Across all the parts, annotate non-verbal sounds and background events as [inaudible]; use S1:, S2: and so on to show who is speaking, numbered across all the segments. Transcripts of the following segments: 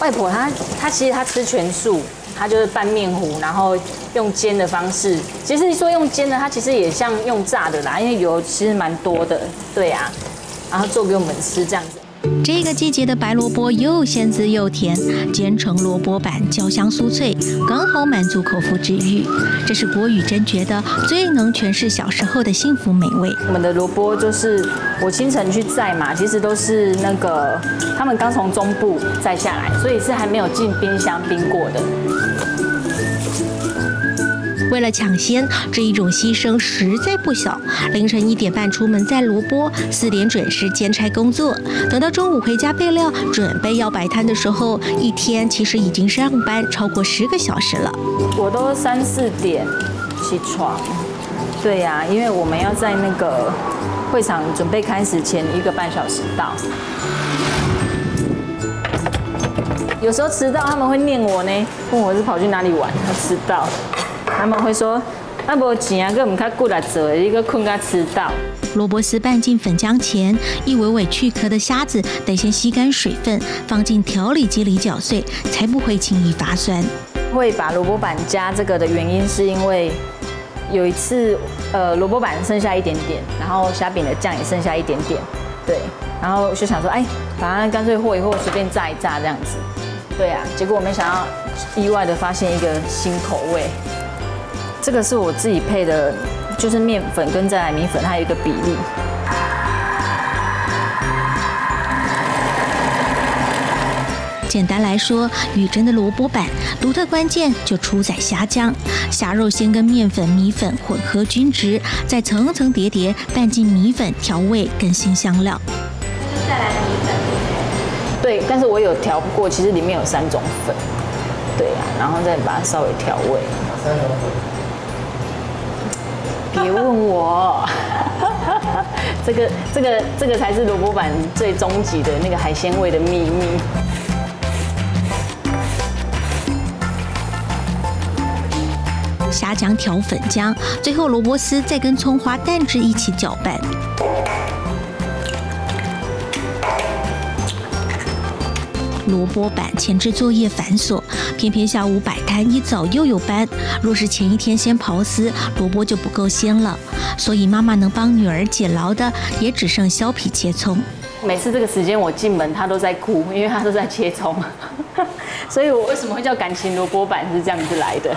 S1: 外婆她她其实她吃全素，她就是拌面糊，然后用煎的方式。其实说用煎的，它其实也像用炸的啦，因为油其实蛮多的，对啊。然后做给我们吃这样子。
S2: 这个季节的白萝卜又鲜滋又甜，煎成萝卜板，焦香酥脆，刚好满足口腹之欲。这是郭雨珍觉得最能诠释小时候的幸福美味。
S1: 我们的萝卜就是我清晨去摘嘛，其实都是那个他们刚从中部摘下来，所以是还没有进冰箱冰过的。
S2: 为了抢先，这一种牺牲实在不小。凌晨一点半出门摘萝卜，四点准时兼差工作。等到中午回家备料，准备要摆摊的时候，一天其实已经上班超过十个小时了。
S1: 我都三四点起床，对呀，因为我们要在那个会场准备开始前一个半小时到。有时候迟到他们会念我呢，问我是跑去哪里玩，他迟到。他们会说：“那无钱啊，跟我们看过来做，一个困个迟到。”
S2: 萝卜丝拌进粉浆前，一尾尾去壳的虾子得先吸干水分，放进调理机里搅碎，才不会轻易发酸。
S1: 会把萝卜板加这个的原因，是因为有一次，呃，萝卜板剩下一点点，然后虾饼的酱也剩下一点点，对，然后就想说，哎，反正干脆和一和，随便炸一炸这样子，对啊，结果我没想到，意外的发现一个新口味。这个是我自己配的，就是面粉跟再来米粉，它有一个比例。
S2: 简单来说，雨珍的萝卜板独特关键就出在虾浆。虾肉先跟面粉、米粉混合均值，再层层叠叠拌进米粉调味，更新香料。
S1: 再来的米粉。对，但是我有调过，其实里面有三种粉。对呀，然后再把它稍微调味。三种粉。别问我，[laughs] 这个这个这个才是萝卜板最终极的那个海鲜味的秘密。
S2: 虾浆调粉浆，最后萝卜丝再跟葱花、蛋汁一起搅拌。萝卜板前置作业繁琐，偏偏下午摆摊一早又有班。若是前一天先刨丝，萝卜就不够鲜了。所以妈妈能帮女儿解劳的，也只剩削皮切葱。
S1: 每次这个时间我进门，她都在哭，因为她都在切葱。所以我为什么会叫感情萝卜板是这样子来的。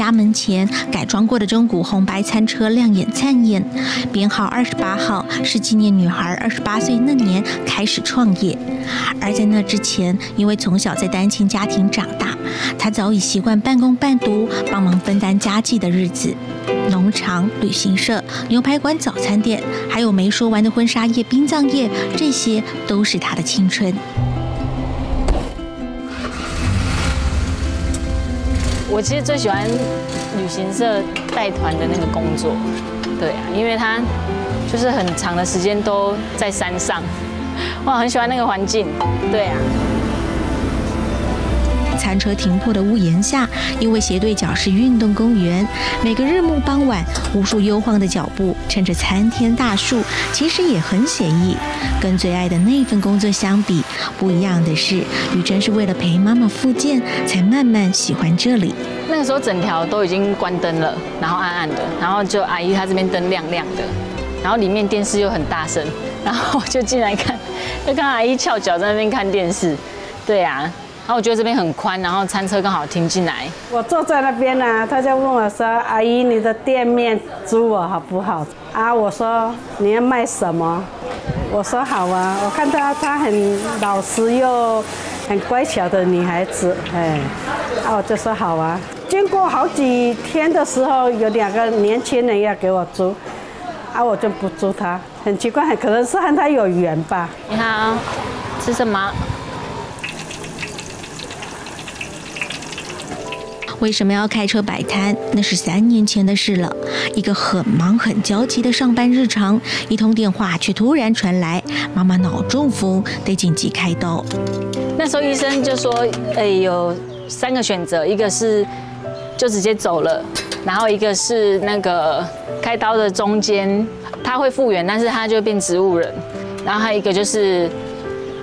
S2: 家门前改装过的中古红白餐车亮眼灿艳，编号二十八号是纪念女孩二十八岁那年开始创业。而在那之前，因为从小在单亲家庭长大，她早已习惯半工半读，帮忙分担家计的日子。农场、旅行社、牛排馆、早餐店，还有没说完的婚纱业、殡葬业，这些都是她的青春。
S1: 我其实最喜欢旅行社带团的那个工作，对啊，因为他就是很长的时间都在山上，哇很喜欢那个环境，对啊。
S2: 餐车停泊的屋檐下，因为斜对角是运动公园，每个日暮傍晚，无数悠晃的脚步趁着参天大树，其实也很写意。跟最爱的那份工作相比，不一样的是，雨珍是为了陪妈妈复健，才慢慢喜欢这里。
S1: 那个时候整条都已经关灯了，然后暗暗的，然后就阿姨她这边灯亮亮的，然后里面电视又很大声，然后我就进来看，[laughs] 就看阿姨翘脚在那边看电视，对啊。然后我觉得这边很宽，然后餐车刚好停进来。
S3: 我坐在那边呢，他就问我说：“阿姨，你的店面租我好不好？”啊，我说：“你要卖什么？”我说：“好啊。”我看到她很老实又很乖巧的女孩子，哎，啊，我就说：“好啊。”经过好几天的时候，有两个年轻人要给我租，啊，我就不租他。很奇怪，可能是和他有缘吧。
S1: 你好，吃什么？
S2: 为什么要开车摆摊？那是三年前的事了。一个很忙很焦急的上班日常，一通电话却突然传来，妈妈脑中风，得紧急开刀。
S1: 那时候医生就说，哎，有三个选择，一个是就直接走了，然后一个是那个开刀的中间他会复原，但是他就变植物人，然后还有一个就是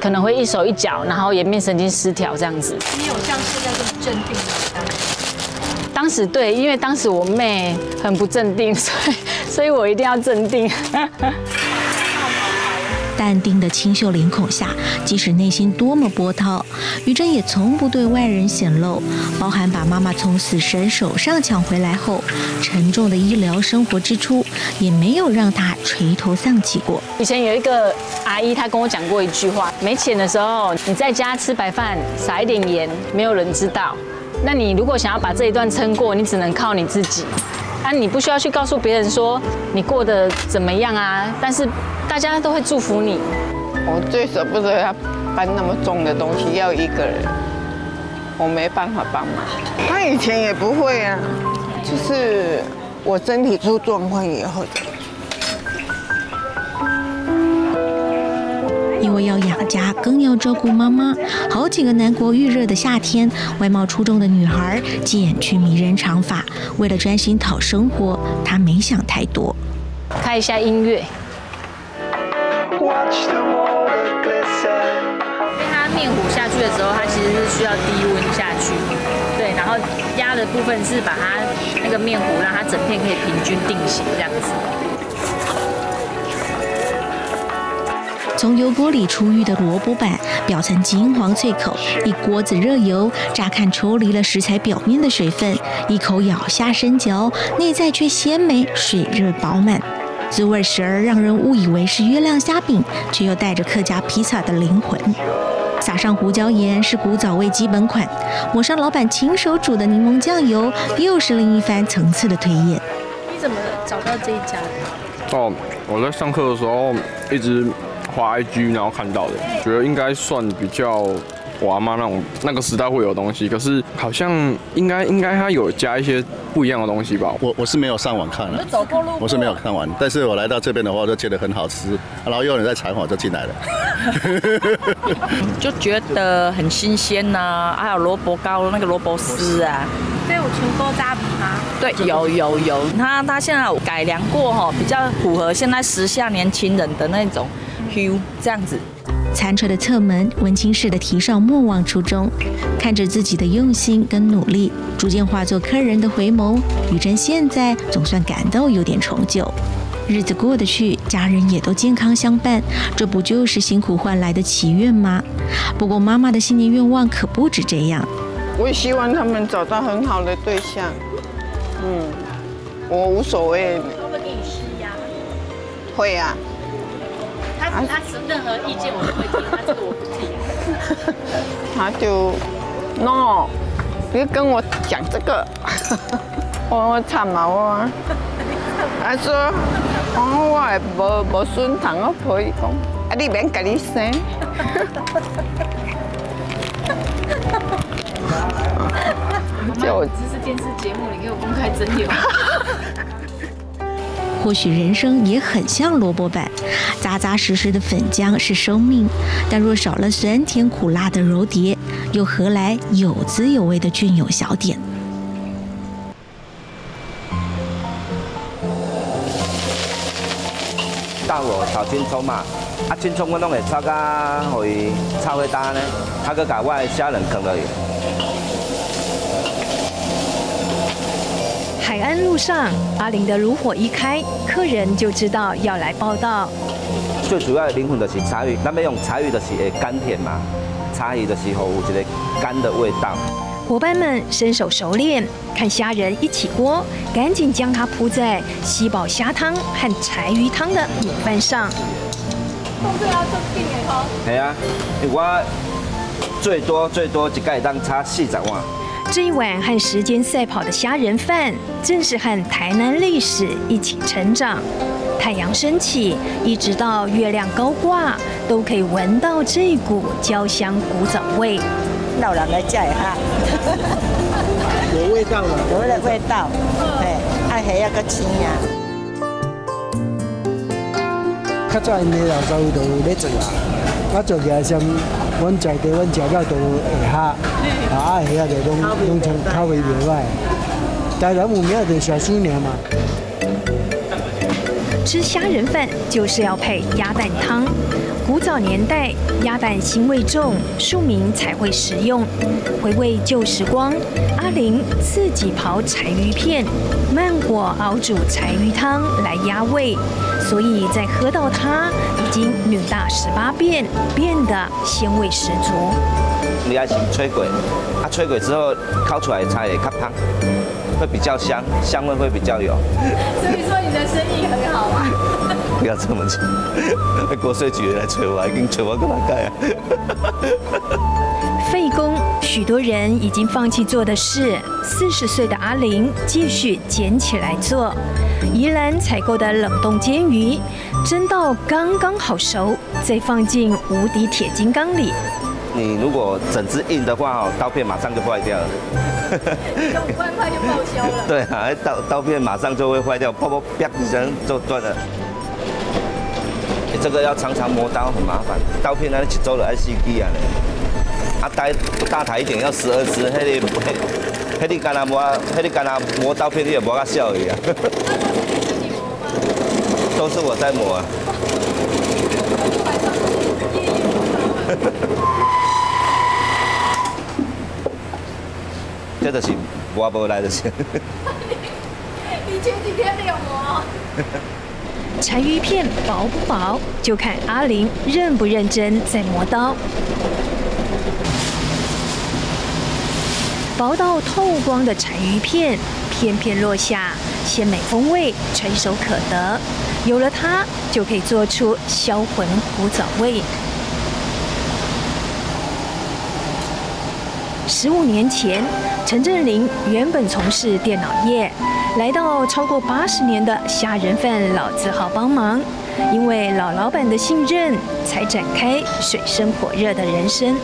S1: 可能会一手一脚，然后颜面神经失调这样子。
S4: 你有像现在这么镇定吗？
S1: 当时对，因为当时我妹很不镇定，[laughs] 所以所以我一定要镇定。[laughs]
S2: 淡定的清秀脸孔下，即使内心多么波涛，于真也从不对外人显露。包含把妈妈从死神手上抢回来后，沉重的医疗生活支出，也没有让她垂头丧气过。
S1: 以前有一个阿姨，她跟我讲过一句话：没钱的时候，你在家吃白饭，撒一点盐，没有人知道。那你如果想要把这一段撑过，你只能靠你自己。啊，你不需要去告诉别人说你过得怎么样啊，但是大家都会祝福你。
S5: 我最舍不得要搬那么重的东西，要一个人，我没办法帮忙。他以前也不会啊，就是我身体出状况以后。
S2: 要养家，更要照顾妈妈，好几个南国预热的夏天，外貌出众的女孩剪去迷人长发，为了专心讨生活，她没想太多。
S1: 开一下音乐。因为它面糊下去的时候，它其实是需要低温下去，对，然后压的部分是把它那个面糊让它整片可以平均定型这样子。
S2: 从油锅里出狱的萝卜板，表层金黄脆口，一锅子热油，乍看抽离了食材表面的水分，一口咬下生嚼，内在却鲜美、水润饱满，滋味时而让人误以为是月亮虾饼，却又带着客家披萨的灵魂。撒上胡椒盐是古早味基本款，抹上老板亲手煮的柠檬酱油，又是另一番层次的推演。
S4: 你怎么找到这一家的？
S6: 哦，我在上课的时候一直。花 IG 然后看到的，觉得应该算比较我阿妈那种那个时代会有东西，可是好像应该应该它有加一些不一样的东西吧。
S7: 我我是没有上网看了，我是没有看完，但是我来到这边的话就觉得很好吃，然后又有人在采访就进来了，[laughs]
S8: 就觉得很新鲜呐，还有萝卜糕那个萝卜丝啊，
S4: 对，有全锅炸皮吗？
S8: 对，有有有，它它现在改良过哈，比较符合现在时下年轻人的那种。这样子，
S2: 餐车的侧门，文青式的提上莫忘初衷，看着自己的用心跟努力，逐渐化作客人的回眸。雨珍现在总算感到有点成就，日子过得去，家人也都健康相伴，这不就是辛苦换来的祈愿吗？不过妈妈的新年愿望可不止这样，
S5: 我也希望他们找到很好的对象。嗯，我无所谓。
S4: 会不会给你施压？
S5: 会啊。
S4: 他他任何意见我都会听，他这个我不听。[laughs] 他
S5: 就，no，别跟我讲这个，[laughs] 我我惨啊我。他说，我我系无无顺堂，我可以讲，啊你免跟你生。
S4: 叫 [laughs] 我这是电视节目，你给我公开真有。
S2: 或许人生也很像萝卜板，扎扎实实的粉浆是生命，但若少了酸甜苦辣的揉碟，又何来有滋有味的隽永小点？
S9: 到我炒青葱嘛，啊青葱我拢会炒甲会炒会干呢，他佮把我的虾仁放落去。
S4: 海岸路上，阿玲的炉火一开，客人就知道要来报道。
S9: 最主要的灵魂就是茶鱼，那么用茶鱼的是会甘甜嘛，茶鱼的时候有一个甘的味道。
S4: 伙伴们身手熟练，看虾仁一起锅，赶紧将它铺在吸饱虾汤和柴鱼汤的米饭上。
S10: 控制要做定的汤。
S9: 系啊，我最多最多一盖当差四十万。
S4: 这一碗和时间赛跑的虾仁饭，正是和台南历史一起成长。太阳升起，一直到月亮高挂，都可以闻到这股焦香古早味。
S11: 老人来叫一下，
S12: 有味道吗？
S11: 有点味道，哎，爱还要个青呀。
S12: 较早因老早都有咧做啊，啊做起来像阮在地阮食了都会下。啊，遐个拢拢从口味袂歹，台南有名就小酥娘嘛。
S4: 吃虾仁饭就是要配鸭蛋汤。古早年代，鸭蛋腥味重，庶民才会食用。回味旧时光，阿玲自己刨柴鱼片，慢火熬煮柴鱼汤来压味，所以在喝到它已经女大十八变，变得鲜味十足。
S9: 你要先吹鬼，啊，吹鬼之后烤出来的菜也较香，会比较香，香味会比较有。
S10: 所以说你的生意很好啊。[laughs]
S9: 不要这么讲，国税局来催我，已经催我过来盖啊。
S4: 费工，许多人已经放弃做的事，四十岁的阿玲继续捡起来做。宜兰采购的冷冻煎鱼，蒸到刚刚好熟，再放进无敌铁金刚里。
S9: 你如果整只硬的话哦，刀片马上就坏掉了。
S10: 五万块就报销了。[laughs]
S9: 对啊，刀刀片马上就会坏掉，啪啪啪一声就断了。这个要常常磨刀很麻烦，刀片那一周了爱死机啊！啊，大大台一点要十二支，迄个迄你干那磨，迄你干那磨刀片你也磨个笑而已啊！[laughs] 都是我在磨啊。[laughs] 这就是我无来的钱。[laughs]
S10: 你前几天没有磨。
S4: 柴鱼片薄不薄，就看阿玲认不认真在磨刀。薄到透光的柴鱼片，片片落下，鲜美风味垂手可得。有了它，就可以做出销魂古早味。十五年前，陈振林原本从事电脑业。来到超过八十年的虾仁饭老字号帮忙，因为老老板的信任，才展开水深火热的人生。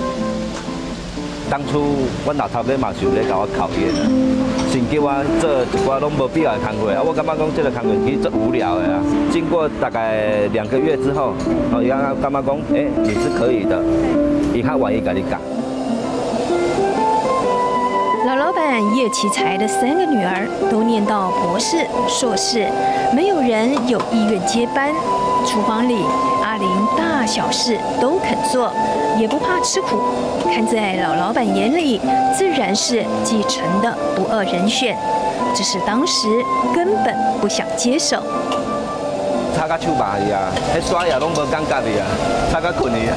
S9: 当初我老头家嘛是有咧甲我考验，先叫我做一寡拢无必要的工作，啊，我感觉讲这个工作其实足无聊的啊。经过大概两个月之后，哦，伊感觉讲，哎，你是可以的，伊较愿意甲你讲。
S4: 老老板叶奇才的三个女儿都念到博士、硕士，没有人有意愿接班。厨房里，小事都肯做，也不怕吃苦。看在老老板眼里，自然是继承的不二人选。只是当时根本不想接手。
S9: 擦个手麻去啊，迄刷牙拢无感觉的啊，擦个困去啊，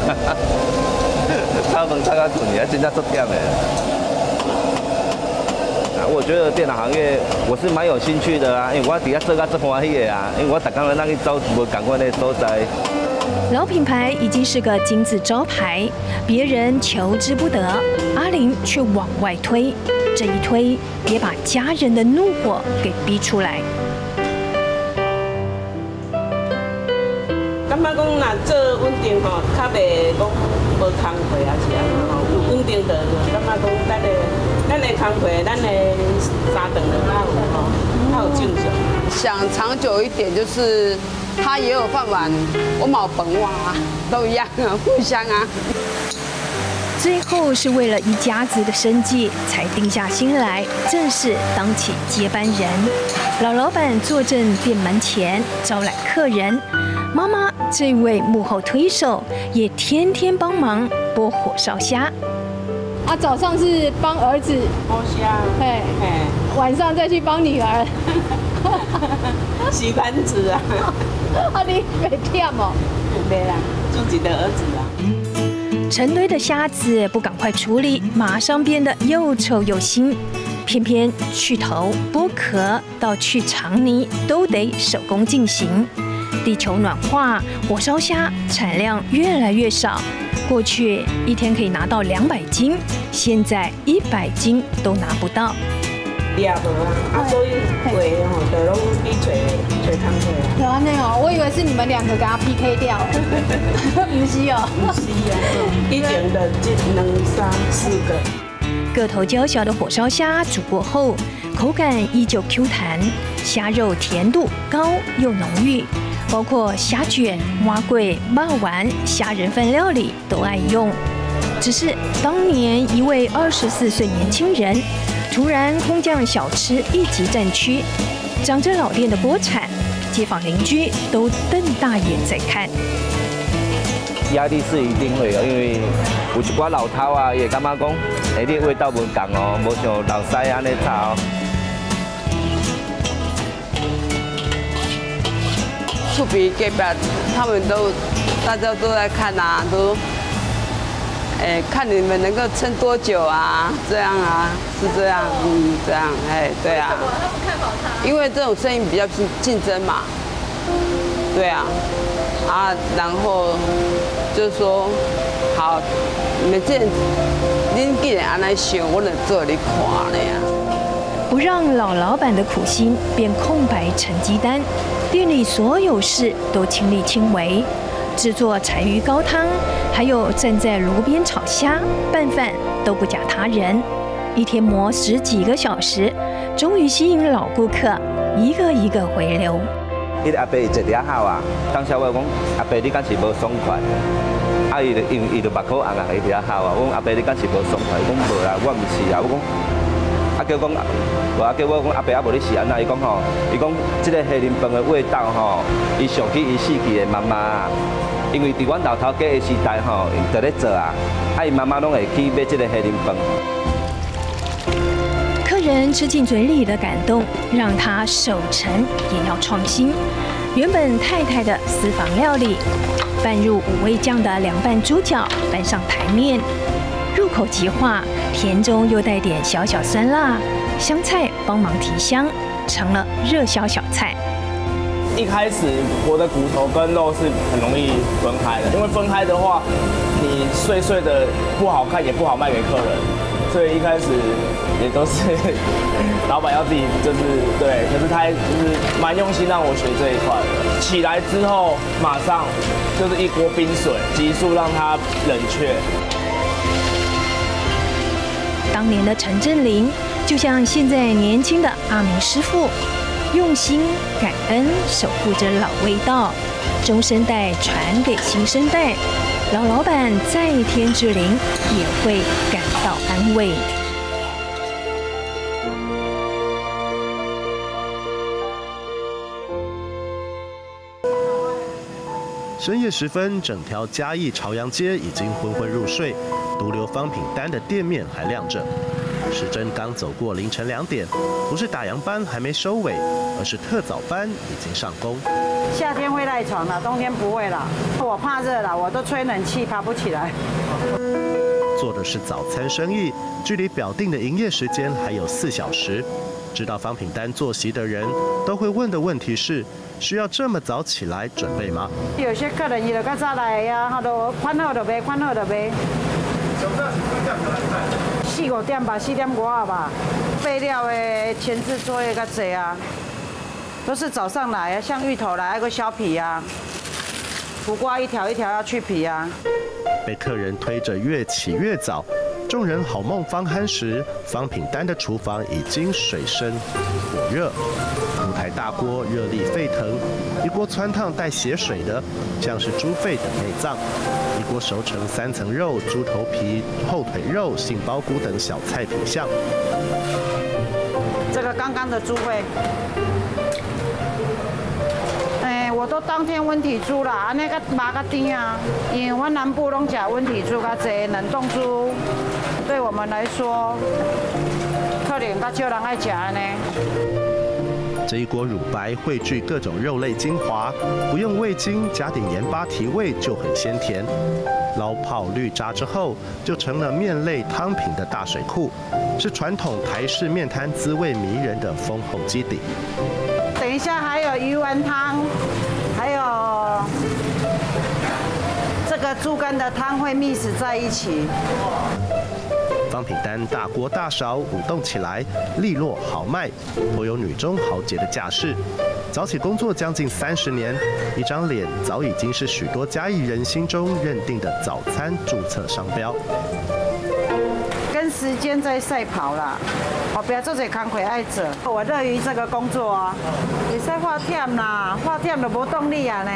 S9: 擦门擦个困去啊，真正足忝的。我觉得电脑行业我是蛮有兴趣的啊，因为我底下做个这欢喜的啊，因为我打刚刚那个招无赶快的所在。
S4: 老品牌已经是个金字招牌，别人求之不得，阿玲却往外推，这一推也把家人的怒火给逼出来。
S3: 感觉讲那做稳定吼，较袂讲无工课啊，是安怎吼？有稳定的，感觉讲咱的。咱的工课，咱的三顿的那有有正常。
S13: 想长久一点，就是他也有饭碗，我冇本碗啊，都一样啊，互相啊。
S4: 最后是为了一家子的生计，才定下心来，正式当起接班人。老老板坐镇店门前，招揽客人。妈妈这位幕后推手，也天天帮忙剥火烧虾。
S10: 啊，早上是帮儿子
S3: 剥虾，
S10: 嘿，晚上再去帮女儿
S3: 洗盘子啊。
S10: 啊，你没骗哦？
S3: 没啦，自己的儿子啊。
S4: 成堆的虾子不赶快处理，马上变得又臭又腥。偏偏去头、剥壳到去肠泥都得手工进行。地球暖化，火烧虾产量越来越少。过去一天可以拿到两百斤，现在一百斤都拿不到。
S3: 也无啊，啊所以会吼，就拢比找找汤水啊。
S10: 有啊，那哦，我以为是你们两个给他 PK 掉，[laughs] 不是哦，
S3: 不是啊，一点的就两三四个。
S4: 个头娇小的火烧虾煮过后，口感依旧 Q 弹，虾肉甜度高又浓郁。包括虾卷、蛙桂、霸丸、虾仁饭料理都爱用。只是当年一位二十四岁年轻人，突然空降小吃一级战区，长着老店的锅铲，街坊邻居都瞪大眼在看。
S9: 压力是一定会有，因为有一寡老头啊，也感觉讲，哎，你味道不同哦，无像老西安尼炒。
S13: 触鼻隔壁，他们都大家都在看啊，都，哎，看你们能够撑多久啊？这样啊，是这样，嗯，这样，哎，对啊。因为这种生意比较竞竞争嘛，对啊，啊，然后就是说，好，你们这，您既然安来想，我能做你看了呀。
S4: 不让老老板的苦心变空白成绩单，店里所有事都亲力亲为，制作柴鱼高汤，还有站在炉边炒虾拌饭都不假他人，一天磨十几个小时，终于吸引老顾客一个一个回流。
S9: 伊阿伯做得好啊，当时我讲阿伯你敢是无爽快，啊伊就因伊就目口红啊，伊比较好啊，我讲阿伯你敢是无爽快，讲无啦，我唔是啊，我讲。啊叫讲，我叫我讲阿伯阿无你是安那？伊讲吼，伊讲即个虾仁饭的味道吼，伊想起伊死去的妈妈，因为伫阮老头家的时代吼，在咧做啊，啊伊妈妈拢会去买即个虾仁饭。
S4: 客人吃进嘴里的感动，让他守成也要创新。原本太太的私房料理，拌入五味酱的凉拌猪脚，搬上台面。入口即化，甜中又带点小小酸辣，香菜帮忙提香，成了热销小菜。
S14: 一开始我的骨头跟肉是很容易分开的，因为分开的话，你碎碎的不好看，也不好卖给客人，所以一开始也都是 [laughs] 老板要自己就是对，可是他就是蛮用心让我学这一块。起来之后马上就是一锅冰水，急速让它冷却。
S4: 当年的陈振林，就像现在年轻的阿明师傅，用心感恩守护着老味道，中生代传给新生代，老老板在天之灵也会感到安慰。
S15: 深夜时分，整条嘉义朝阳街已经昏昏入睡。独留方品单的店面还亮着，时针刚走过凌晨两点，不是打烊班还没收尾，而是特早班已经上工。
S16: 夏天会赖床了，冬天不会了。我怕热了，我都吹冷气，爬不起来。
S15: 做的是早餐生意，距离表定的营业时间还有四小时。知道方品单作息的人都会问的问题是：需要这么早起来准备吗？
S16: 有些客人伊就较早来呀，他都宽好就买，宽好就买。四五点吧，四点五啊吧。备料的前置作业较济啊，都是早上来啊，像芋头来个削皮啊，苦瓜一条一条要去皮啊。
S15: 被客人推着越起越早，众人好梦方酣时，方品丹的厨房已经水深火热。五台大锅热力沸腾，一锅汆烫带血水的，像是猪肺等内脏；一锅熟成三层肉、猪头皮、后腿肉、杏鲍菇等小菜品相。
S16: 这个刚刚的猪肺，哎，我都当天温体猪啦，安尼个麻个丁啊，因为南部拢食温体猪较济，冷冻猪对我们来说，可能较少人爱食呢。
S15: 这一锅乳白汇聚各种肉类精华，不用味精，加点盐巴提味就很鲜甜。捞泡滤渣之后，就成了面类汤品的大水库，是传统台式面摊滋味迷人的丰厚基底。
S16: 等一下还有鱼丸汤，还有这个猪肝的汤会 mix 在一起。
S15: 商品单大锅大勺舞动起来，利落豪迈，颇有女中豪杰的架势。早起工作将近三十年，一张脸早已经是许多嘉义人心中认定的早餐注册商标。
S16: 跟时间在赛跑啦，我不要做这工课爱做，我乐于这个工作啊。会使发忝啦，发忝就无动力啊呢。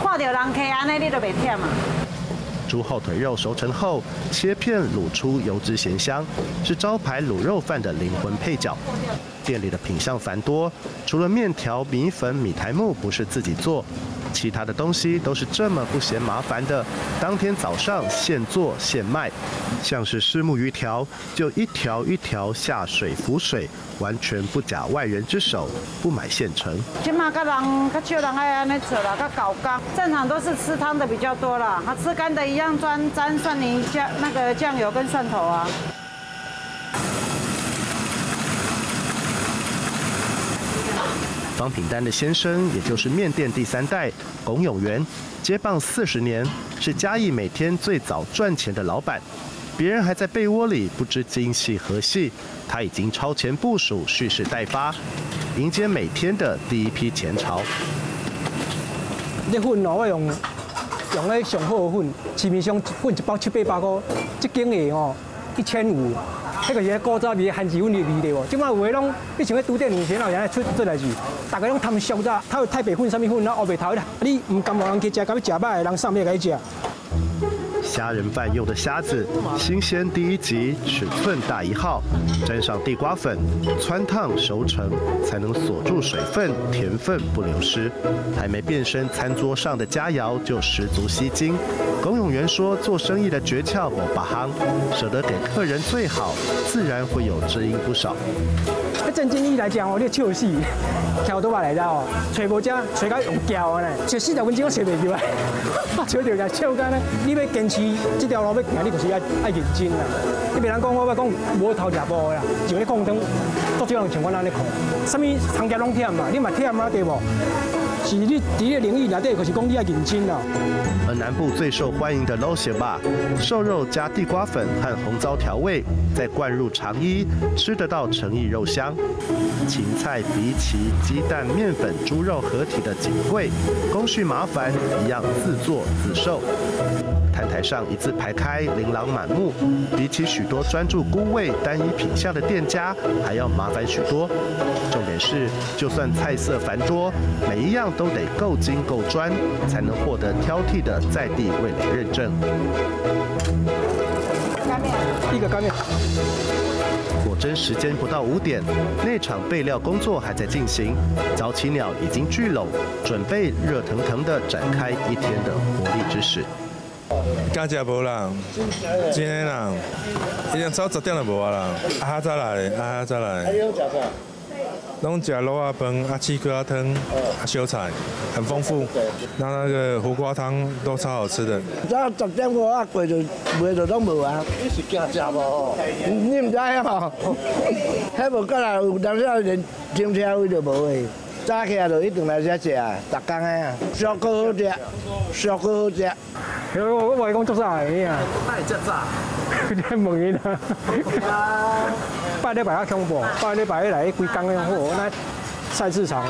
S16: 看到人客安尼，你都袂忝啊。
S15: 猪后腿肉熟成后，切片卤出油脂咸香，是招牌卤肉饭的灵魂配角。店里的品相繁多，除了面条、米粉、米苔木不是自己做，其他的东西都是这么不嫌麻烦的，当天早上现做现卖。像是虱目鱼条，就一条一条下水浮水，完全不假外人之手，不买现成。
S16: 起码个人较少人爱安尼做啦，较搞干。正常都是吃汤的比较多啦，他吃干的一样沾沾蒜泥酱那个酱油跟蒜头啊。
S15: 方品丹的先生，也就是面店第三代龚永元，接棒四十年，是嘉义每天最早赚钱的老板。别人还在被窝里不知今夕何夕，他已经超前部署，蓄势待发，迎接每天的第一批钱潮。
S17: 这粉哦，我用用咧上好的粉，市面上粉一包七八百块，这间的哦一千五。迄个是古早味番薯粉的味道哦，即摆有诶拢，你像咧拄店以前哦，人出出来是，大家拢贪俗早，他有太白粉、啥物粉，然后黑白头啦。你唔甘望人去食，敢要食歹，人上面来食。
S15: 虾仁饭用的虾子新鲜第一级，尺寸大一号，沾上地瓜粉，汆烫熟成，才能锁住水分，甜分不流失。还没变身餐桌上的佳肴，就十足吸睛。龚永元说，做生意的诀窍我把夯，舍得给客人最好，自然会有知音不少。
S17: 正经义来讲哦，你笑死，跳倒来着哦，揣无只，揣到用叫啊呢，揣四十分钟我揣袂着啊，[laughs] 找着就笑干呢。你要坚持这条路要行，你就是要爱认真啦。你别人讲我要讲无头食步啦，就咧讲灯，做这样情况安尼看，什么行业拢忝嘛，你嘛忝啊对无？是你第一领域内底，可是讲你要认真啦。
S15: 而南部最受欢迎的捞蟹吧，瘦肉加地瓜粉和红糟调味，再灌入肠衣，吃得到诚意肉香。芹菜、荸荠、鸡蛋、面粉、猪肉合体的锦柜，工序麻烦，一样自做自售。摊台上一字排开，琳琅满目，比起许多专注菇味单一品相的店家，还要麻烦许多。重点是，就算菜色繁多，每一样都得够精够专，才能获得挑剔的在地味蕾认证。
S17: 干面，一个干面。
S15: 果真时间不到五点，那场备料工作还在进行，早起鸟已经聚拢，准备热腾腾的展开一天的活力之始。
S18: 今食无人，真诶人，已经早十点就无啊人，啊哈再来，啊哈再来。拢食卤啊饭、啊鸡骨啊汤、啊小菜，很丰富。那那个胡瓜汤都超好吃的。
S12: 早十点外啊过就卖就拢无啊。你是惊食无？你唔知吼？[laughs] 迄无过来有当时连停车位都无诶。早起来就一定来遮食啊，逐工诶啊，烧烤好食，烧烤好食。
S17: 我我我讲做啥个啊？
S12: 卖遮早？
S17: 你问伊啦。拜礼拜较恐怖，拜礼拜来规工个货，那菜市场。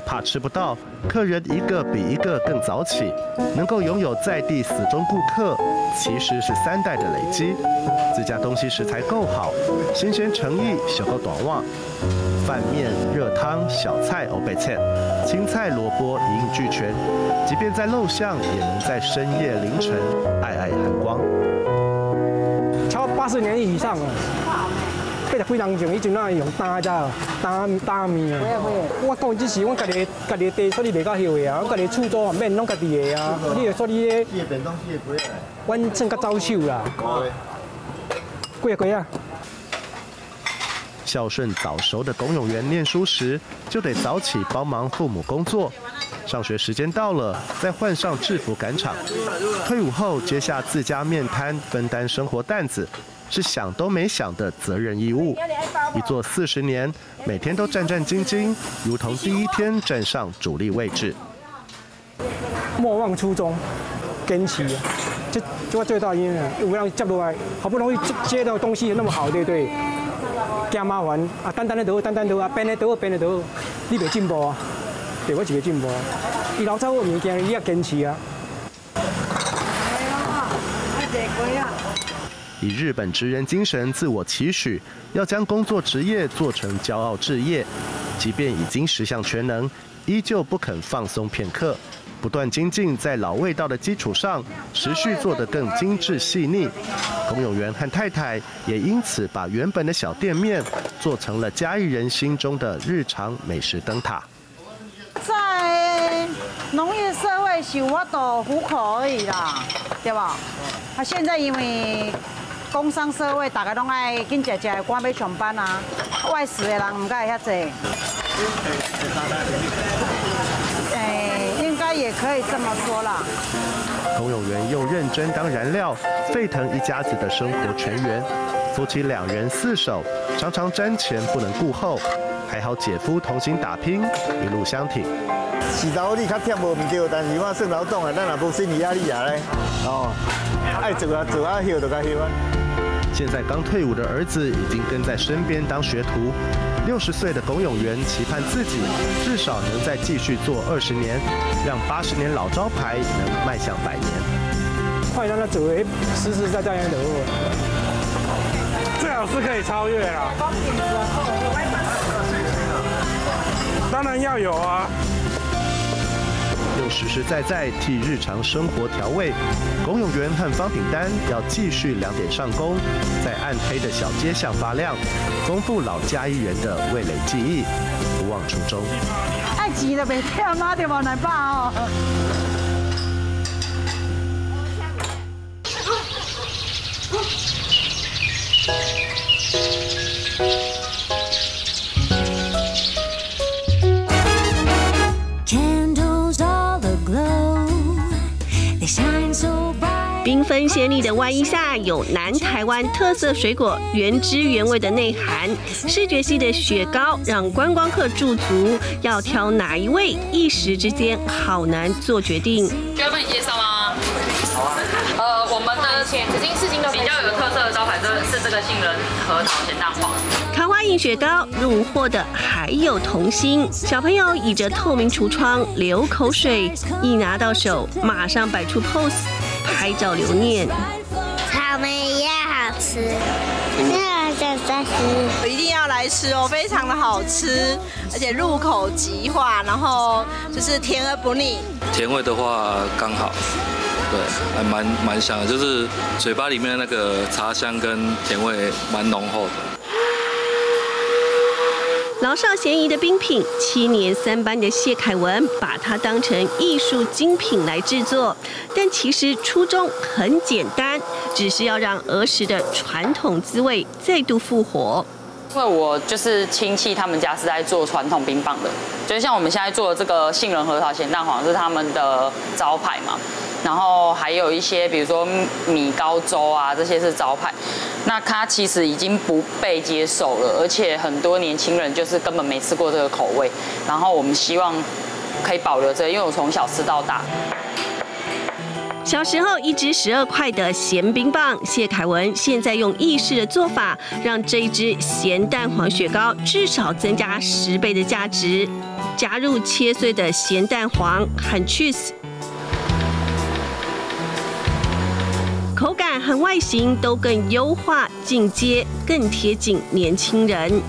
S15: 怕吃不到，客人一个比一个更早起，能够拥有在地死忠顾客，其实是三代的累积。自家东西食材够好，新鲜诚意，小个短旺，饭面、热汤、小菜、欧贝菜、青菜、萝卜一应俱全。即便在陋巷，也能在深夜凌晨爱爱寒光。
S17: 超八十年以上了，八十几人前，以前那用担咋担担面啊。我讲只是我家己家己地，所以袂较晓的啊。我家己厝租面拢家己的啊。你说你咧？阮算较早手啦。贵啊贵啊！
S15: 孝顺早熟的龚永元念书时，就得早起帮忙父母工作。上学时间到了，再换上制服赶场。退伍后接下自家面摊，分担生活担子，是想都没想的责任义务。一做四十年，每天都战战兢兢，如同第一天站上主力位置。
S17: 莫忘初衷，坚持。这这我最大因啊，有人接落来，好不容易接到东西那么好，对不对？惊麻烦啊，单单的得，单单得啊，变的得，变的得，你袂进步啊？对我一个进步啊！伊老早物件，你要坚持啊！
S15: 以日本职人精神自我期许，要将工作职业做成骄傲置业。即便已经十项全能，依旧不肯放松片刻，不断精进，在老味道的基础上，持续做得更精致细腻。龚永元和太太也因此把原本的小店面做成了嘉义人心中的日常美食灯塔。
S16: 在农业社会是我的糊口而已啦，对吧？他，现在因为工商社会，大家拢爱紧食食，赶要上班啊，外食的人唔该遐济。哎，应该也可以这么说啦。
S15: 童永元用认真当燃料，沸腾一家子的生活全员。夫妻两人四手，常常瞻前不能顾后，还好姐夫同行打拼，一路相挺。
S19: 是劳力较忝无毋对，但是我算劳动啊，咱也无心理压力啊嘞。哦，爱做啊做啊，休就该休啊。
S15: 现在刚退伍的儿子已经跟在身边当学徒。六十岁的龚永元期盼自己至少能再继续做二十年，让八十年老招牌能迈向百年。
S17: 快让他走为实实在在的路，最好是可以超越啦。当然要有啊。
S15: 用实实在在替日常生活调味，龚永元和方品丹要继续两点上工，在暗黑的小街巷发亮，丰富老家艺人的味蕾记忆，不忘初衷。
S16: 爱钱就袂忝，妈就无来饱哦。
S20: 纷鲜丽的外衣下有南台湾特色水果原汁原味的内涵，视觉系的雪糕让观光客驻足，要挑哪一位，一时之间好难做决定。
S21: 需要帮你介绍吗？好啊。呃，我们的紫金市金比较有特色的招牌是是这个杏仁核桃咸蛋黄。
S20: 桃花印雪糕入货的还有童心，小朋友倚着透明橱窗流口水，一拿到手马上摆出 pose。拍照留念，
S22: 草莓也好吃，那想再吃，
S23: 一定要来吃哦，非常的好吃，而且入口即化，然后就是甜而不腻。
S24: 甜味的话刚好，对，还蛮蛮香的，就是嘴巴里面那个茶香跟甜味蛮浓厚的。
S20: 老少咸宜的冰品，七年三班的谢凯文把它当成艺术精品来制作，但其实初衷很简单，只是要让儿时的传统滋味再度复活。
S21: 因为我就是亲戚，他们家是在做传统冰棒的，就像我们现在做的这个杏仁核桃咸蛋黄是他们的招牌嘛。然后还有一些，比如说米糕粥啊，这些是招牌。那它其实已经不被接受了，而且很多年轻人就是根本没吃过这个口味。然后我们希望可以保留这，因为我从小吃到大。
S20: 小时候一支十二块的咸冰棒，谢凯文现在用意式的做法，让这一支咸蛋黄雪糕至少增加十倍的价值。加入切碎的咸蛋黄和 cheese。口感和外形都更优化、进阶，更贴近年轻人。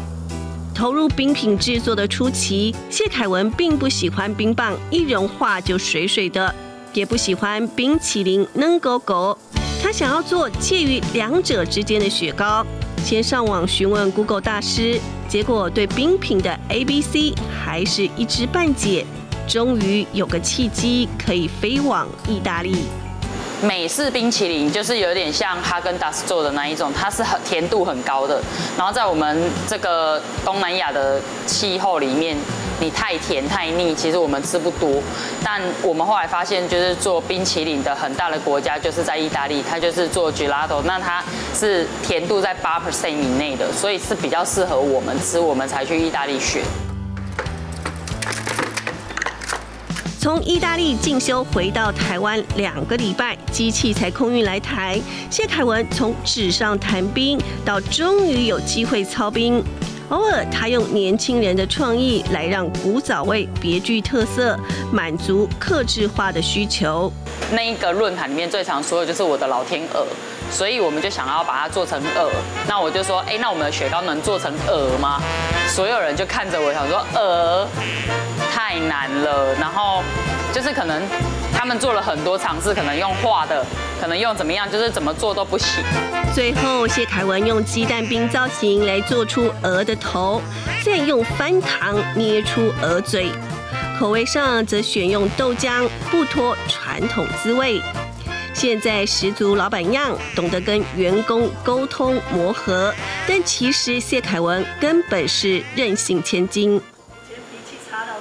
S20: 投入冰品制作的初期，谢凯文并不喜欢冰棒一融化就水水的，也不喜欢冰淇淋嫩狗狗。他想要做介于两者之间的雪糕。先上网询问 Google 大师，结果对冰品的 A、B、C 还是一知半解。终于有个契机，可以飞往意大利。
S21: 美式冰淇淋就是有点像哈根达斯做的那一种，它是很甜度很高的。然后在我们这个东南亚的气候里面，你太甜太腻，其实我们吃不多。但我们后来发现，就是做冰淇淋的很大的国家就是在意大利，它就是做 gelato，那它是甜度在八 percent 以内的，所以是比较适合我们吃，我们才去意大利学。
S20: 从意大利进修回到台湾两个礼拜，机器才空运来台。谢凯文从纸上谈兵，到终于有机会操冰。偶尔他用年轻人的创意来让古早味别具特色，满足克制化的需求。
S21: 那一个论坛里面最常说的就是我的老天鹅，所以我们就想要把它做成鹅。那我就说，哎，那我们的雪糕能做成鹅吗？所有人就看着我，想说鹅太难了。然后就是可能他们做了很多尝试，可能用画的，可能用怎么样，就是怎么做都不行。
S20: 最后，谢凯文用鸡蛋冰造型来做出鹅的头，再用翻糖捏出鹅嘴。口味上则选用豆浆，不脱传统滋味。现在十足老板样，懂得跟员工沟通磨合，但其实谢凯文根本是任性千金脾气差到。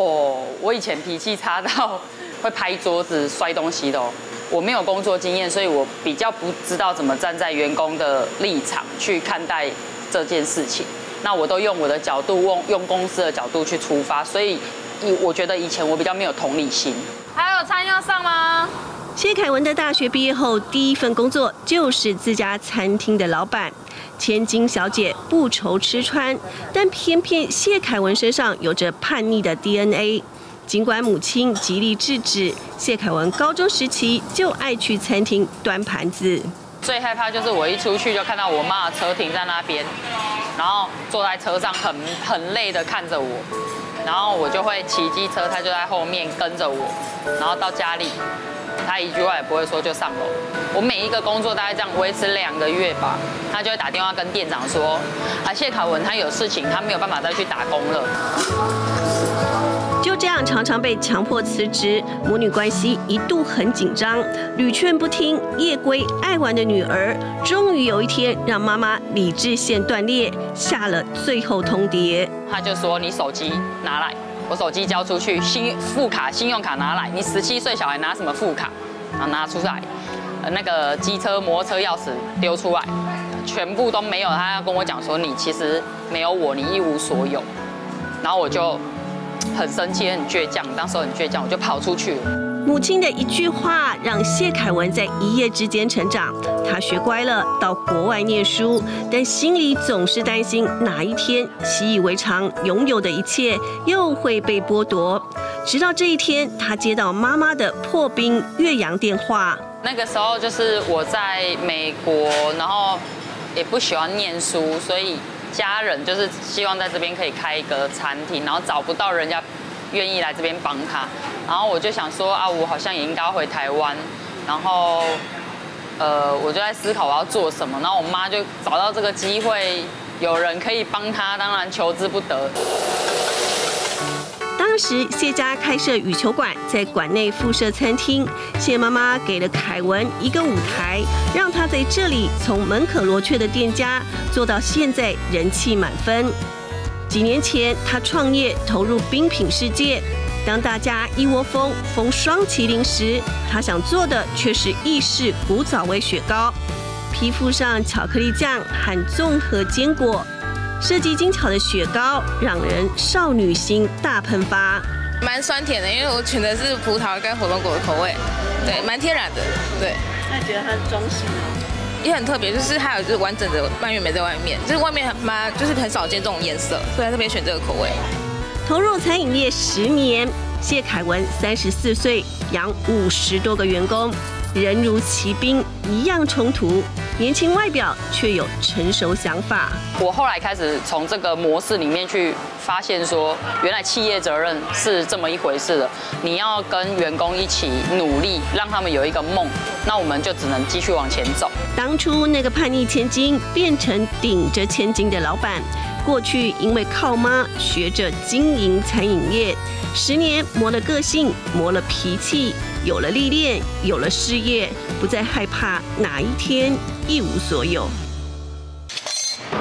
S21: 哦，我以前脾气差到会拍桌子、摔东西的。我没有工作经验，所以我比较不知道怎么站在员工的立场去看待这件事情。那我都用我的角度，用用公司的角度去出发，所以以我觉得以前我比较没有同理心。还有餐要上吗？
S20: 谢凯文的大学毕业后第一份工作就是自家餐厅的老板，千金小姐不愁吃穿，但偏偏谢凯文身上有着叛逆的 DNA。尽管母亲极力制止，谢凯文高中时期就爱去餐厅端盘子。
S21: 最害怕就是我一出去就看到我妈的车停在那边，然后坐在车上很很累的看着我，然后我就会骑机车，他就在后面跟着我，然后到家里，他一句话也不会说就上楼。我每一个工作大概这样维持两个月吧，他就会打电话跟店长说，啊谢凯文他有事情，他没有办法再去打工了。
S20: 就这样，常常被强迫辞职，母女关系一度很紧张，屡劝不听，夜归爱玩的女儿，终于有一天让妈妈理智线断裂，下了最后通牒。
S21: 他就说：“你手机拿来，我手机交出去，信副卡、信用卡拿来。你十七岁小孩拿什么副卡？然后拿出来，那个机车、摩托车钥匙丢出来，全部都没有。他要跟我讲说，你其实没有我，你一无所有。然后我就。”很生气，很倔强，当时很倔强，我就跑出去了。
S20: 母亲的一句话让谢凯文在一夜之间成长，他学乖了，到国外念书，但心里总是担心哪一天习以为常拥有的一切又会被剥夺。直到这一天，他接到妈妈的破冰岳阳电话。
S21: 那个时候就是我在美国，然后也不喜欢念书，所以。家人就是希望在这边可以开一个餐厅，然后找不到人家愿意来这边帮他，然后我就想说啊，我好像也应该回台湾，然后呃，我就在思考我要做什么，然后我妈就找到这个机会，有人可以帮他，当然求之不得。
S20: 当时谢家开设羽球馆，在馆内附设餐厅。谢妈妈给了凯文一个舞台，让他在这里从门可罗雀的店家做到现在人气满分。几年前他创业投入冰品世界，当大家一窝蜂封双麒麟时，他想做的却是意式古早味雪糕，皮肤上巧克力酱和综合坚果。设计精巧的雪糕，让人少女心大喷发。
S25: 蛮酸甜的，因为我选的是葡萄跟火龙果的口味，对，蛮天然的，对。
S22: 那你觉得它的装饰呢？
S25: 也很特别，就是它有就是完整的蔓越莓在外面，就是外面很蛮就是很少见这种颜色，所以特别选这个口味。
S20: 投入餐饮业十年，谢凯文三十四岁，养五十多个员工。人如骑兵一样冲突，年轻外表却有成熟想法。
S21: 我后来开始从这个模式里面去发现，说原来企业责任是这么一回事的。你要跟员工一起努力，让他们有一个梦，那我们就只能继续往前走。
S20: 当初那个叛逆千金变成顶着千金的老板，过去因为靠妈学着经营餐饮业，十年磨了个性，磨了脾气。有了历练，有了事业，不再害怕哪一天一无所有。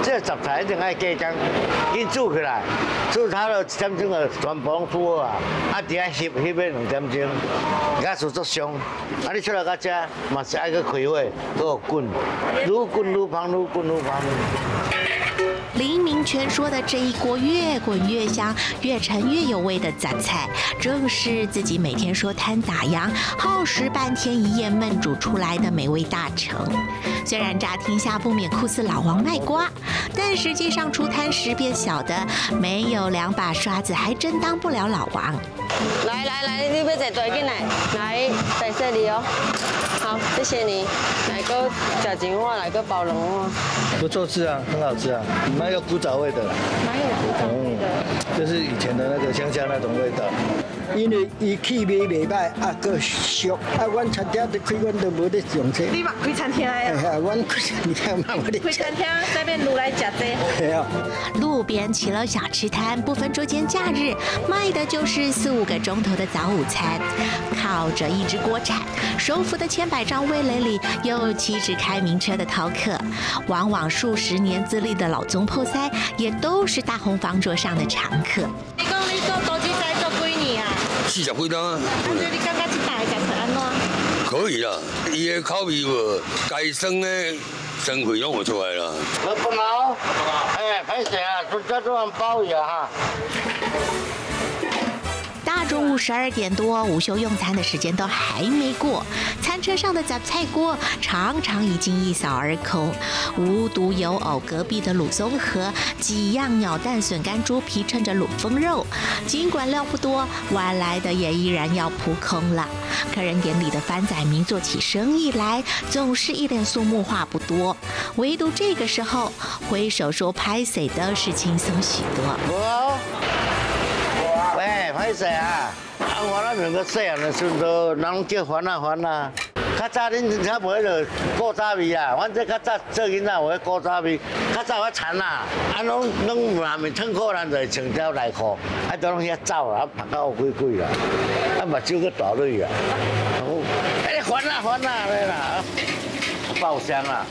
S12: 这食材一定爱加工，先煮起来，煮它了点钟啊，全部拢煮好啊，啊，底下翕翕要两点钟，而家做足香，啊，你出来到这嘛是爱去开火，搁滚，愈滚愈香，愈滚愈香。
S2: 黎明。明全说的这一锅越滚越香、越沉越有味的杂菜，正是自己每天说摊打烊，耗时半天一夜焖煮出来的美味大成。虽然乍听下不免酷似老王卖瓜，但实际上出摊时便晓得，没有两把刷子还真当不了老王。
S26: 来来来，你要再对进来，来白色的哦。好，谢谢你。来个假金花，来个宝龙哦。
S12: 不错吃啊，很好吃啊，蛮有古早味的。
S26: 蛮有古早味的。
S12: 就是以前的那个乡下那种味道。因为伊气味袂歹，啊，啊，阮餐厅都开，阮都无得上车。
S26: 你嘛开餐厅？
S12: 哎呀，阮开，你看嘛，我
S26: 开餐厅，这边路来食这。
S12: 系啊。
S2: 路边起了小吃摊，不分周间假日，卖的就是四五个钟头的早午餐。靠着一只锅铲，手扶的千百张味蕾里有七只开名车的饕客，往往数十年资历的老宗破塞，也都是大红房桌上的常客。
S26: 你讲你做多几载做几年啊？
S27: 四十几档啊。
S26: 那你感觉这台食是安怎？
S27: 可以啦，伊的口味无，该生的拢有出来啦。
S28: 老板好，哎，歹势啊？啊哈。
S2: 中午十二点多，午休用餐的时间都还没过，餐车上的杂菜锅常常已经一扫而空。无独有偶，隔壁的卤综合几样鸟蛋笋干猪皮衬着卤风肉，尽管料不多，晚来的也依然要扑空了。客人眼里的番仔明做起生意来，总是一脸肃穆，话不多。唯独这个时候，挥手说拍谁都是轻松许多。
S28: 喂，歹势啊！啊，我那两个细汉的时候，人叫烦啊烦啊。较早恁较无迄个古早味啊，阮这较早做囡仔有迄古早味，较早较馋啊，啊拢拢外面脱裤，咱就穿条内裤，啊都拢遐走啊，拍到有鬼鬼啦，啊目睭个大蕊啊，哎烦啊烦啊来啦，爆香啊！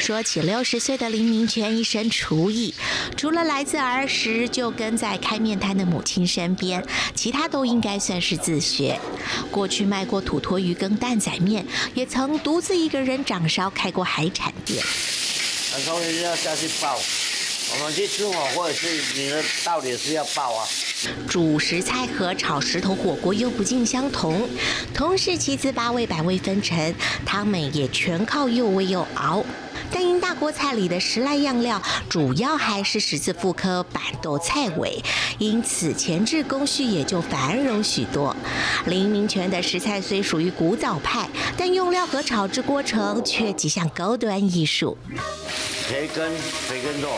S2: 说起六十岁的林明全一身厨艺，除了来自儿时就跟在开面摊的母亲身边，其他都应该算是自学。过去卖过土托鱼跟蛋仔面，也曾独自一个人掌勺开过海产店。
S28: 很多人要下去爆，我们去吃火锅也是，你的到底是要爆啊。
S2: 主食菜和炒石头火锅又不尽相同，同是七字八味百味纷陈，汤美也全靠又煨又熬。但因大锅菜里的十来样料，主要还是十字复刻板豆菜尾，因此前置工序也就繁荣许多。林明全的食材虽属于古早派，但用料和炒制过程却极像高端艺术。
S28: 培根，培根肉。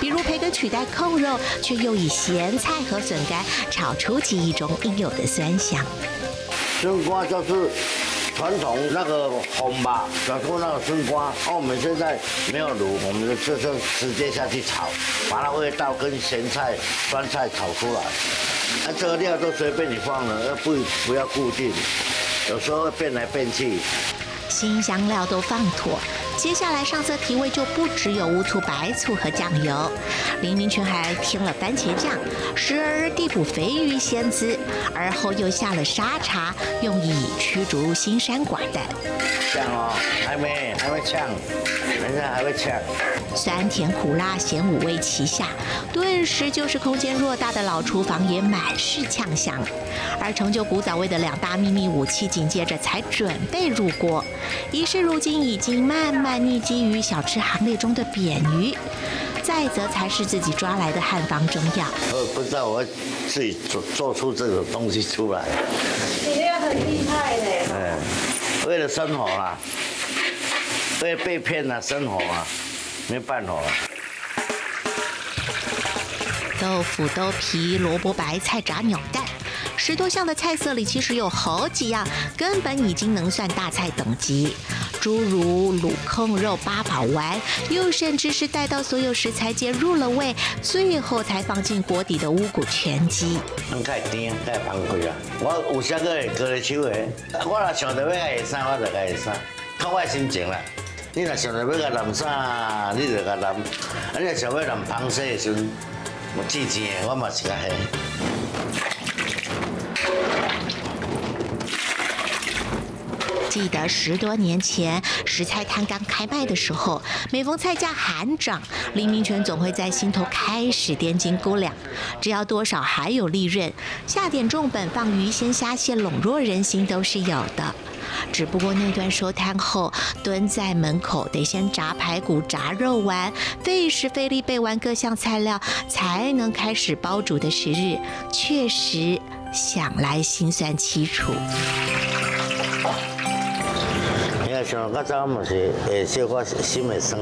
S2: 比如培根取代扣肉，却又以咸菜和笋干炒出其一种应有的酸香。
S28: 生瓜就是传统那个红吧，小时候那个生瓜，哦，我们现在没有卤，我们就就直接下去炒，把那味道跟咸菜、酸菜炒出来。那这个料都随便你放了，要不不要固定，有时候变来变去。
S2: 新香料都放妥，接下来上色提味就不只有乌醋、白醋和酱油，林明全还添了番茄酱，时而递补肥鱼鲜滋，而后又下了沙茶，用以驱逐新山寡淡。
S28: 酱哦，还没，还没呛，等一下还会呛。
S2: 酸甜苦辣咸五味齐下，顿时就是空间偌大的老厨房也满是呛香。而成就古早味的两大秘密武器，紧接着才准备入锅。一是如今已经慢慢匿迹于小吃行列中的扁鱼，再则才是自己抓来的汉方中药。
S28: 我不知道我自己做做出这种东西出来。
S26: 你那个很厉害呢。
S28: 哎，为了生活啊，为了被骗了生活啊，没办法了。
S2: 豆腐、豆皮、萝卜白菜、炸鸟蛋，十多项的菜色里，其实有好几样根本已经能算大菜等级，诸如卤控肉、八宝丸，又甚至是待到所有食材皆入了味，最后才放进锅底的乌骨全鸡。
S28: 应该甜，该放贵啊！我有啥个会割咧手的，我若想着要甲下啥，我就甲下啥，看我心情啦。你若想着要甲南啥，你就甲南；啊，你若想要南螃蟹的时阵，我季节我嘛是甲下。
S2: 记得十多年前食材摊刚开卖的时候，每逢菜价喊涨，林明全总会在心头开始掂斤估两，只要多少还有利润，下点重本放鱼鲜虾蟹笼络人心都是有的。只不过那段收摊后，蹲在门口得先炸排骨、炸肉丸，费时费力备完各项材料，才能开始包煮的时日，确实想来心酸凄楚。
S28: 你看像较早嘛是会小可心会酸，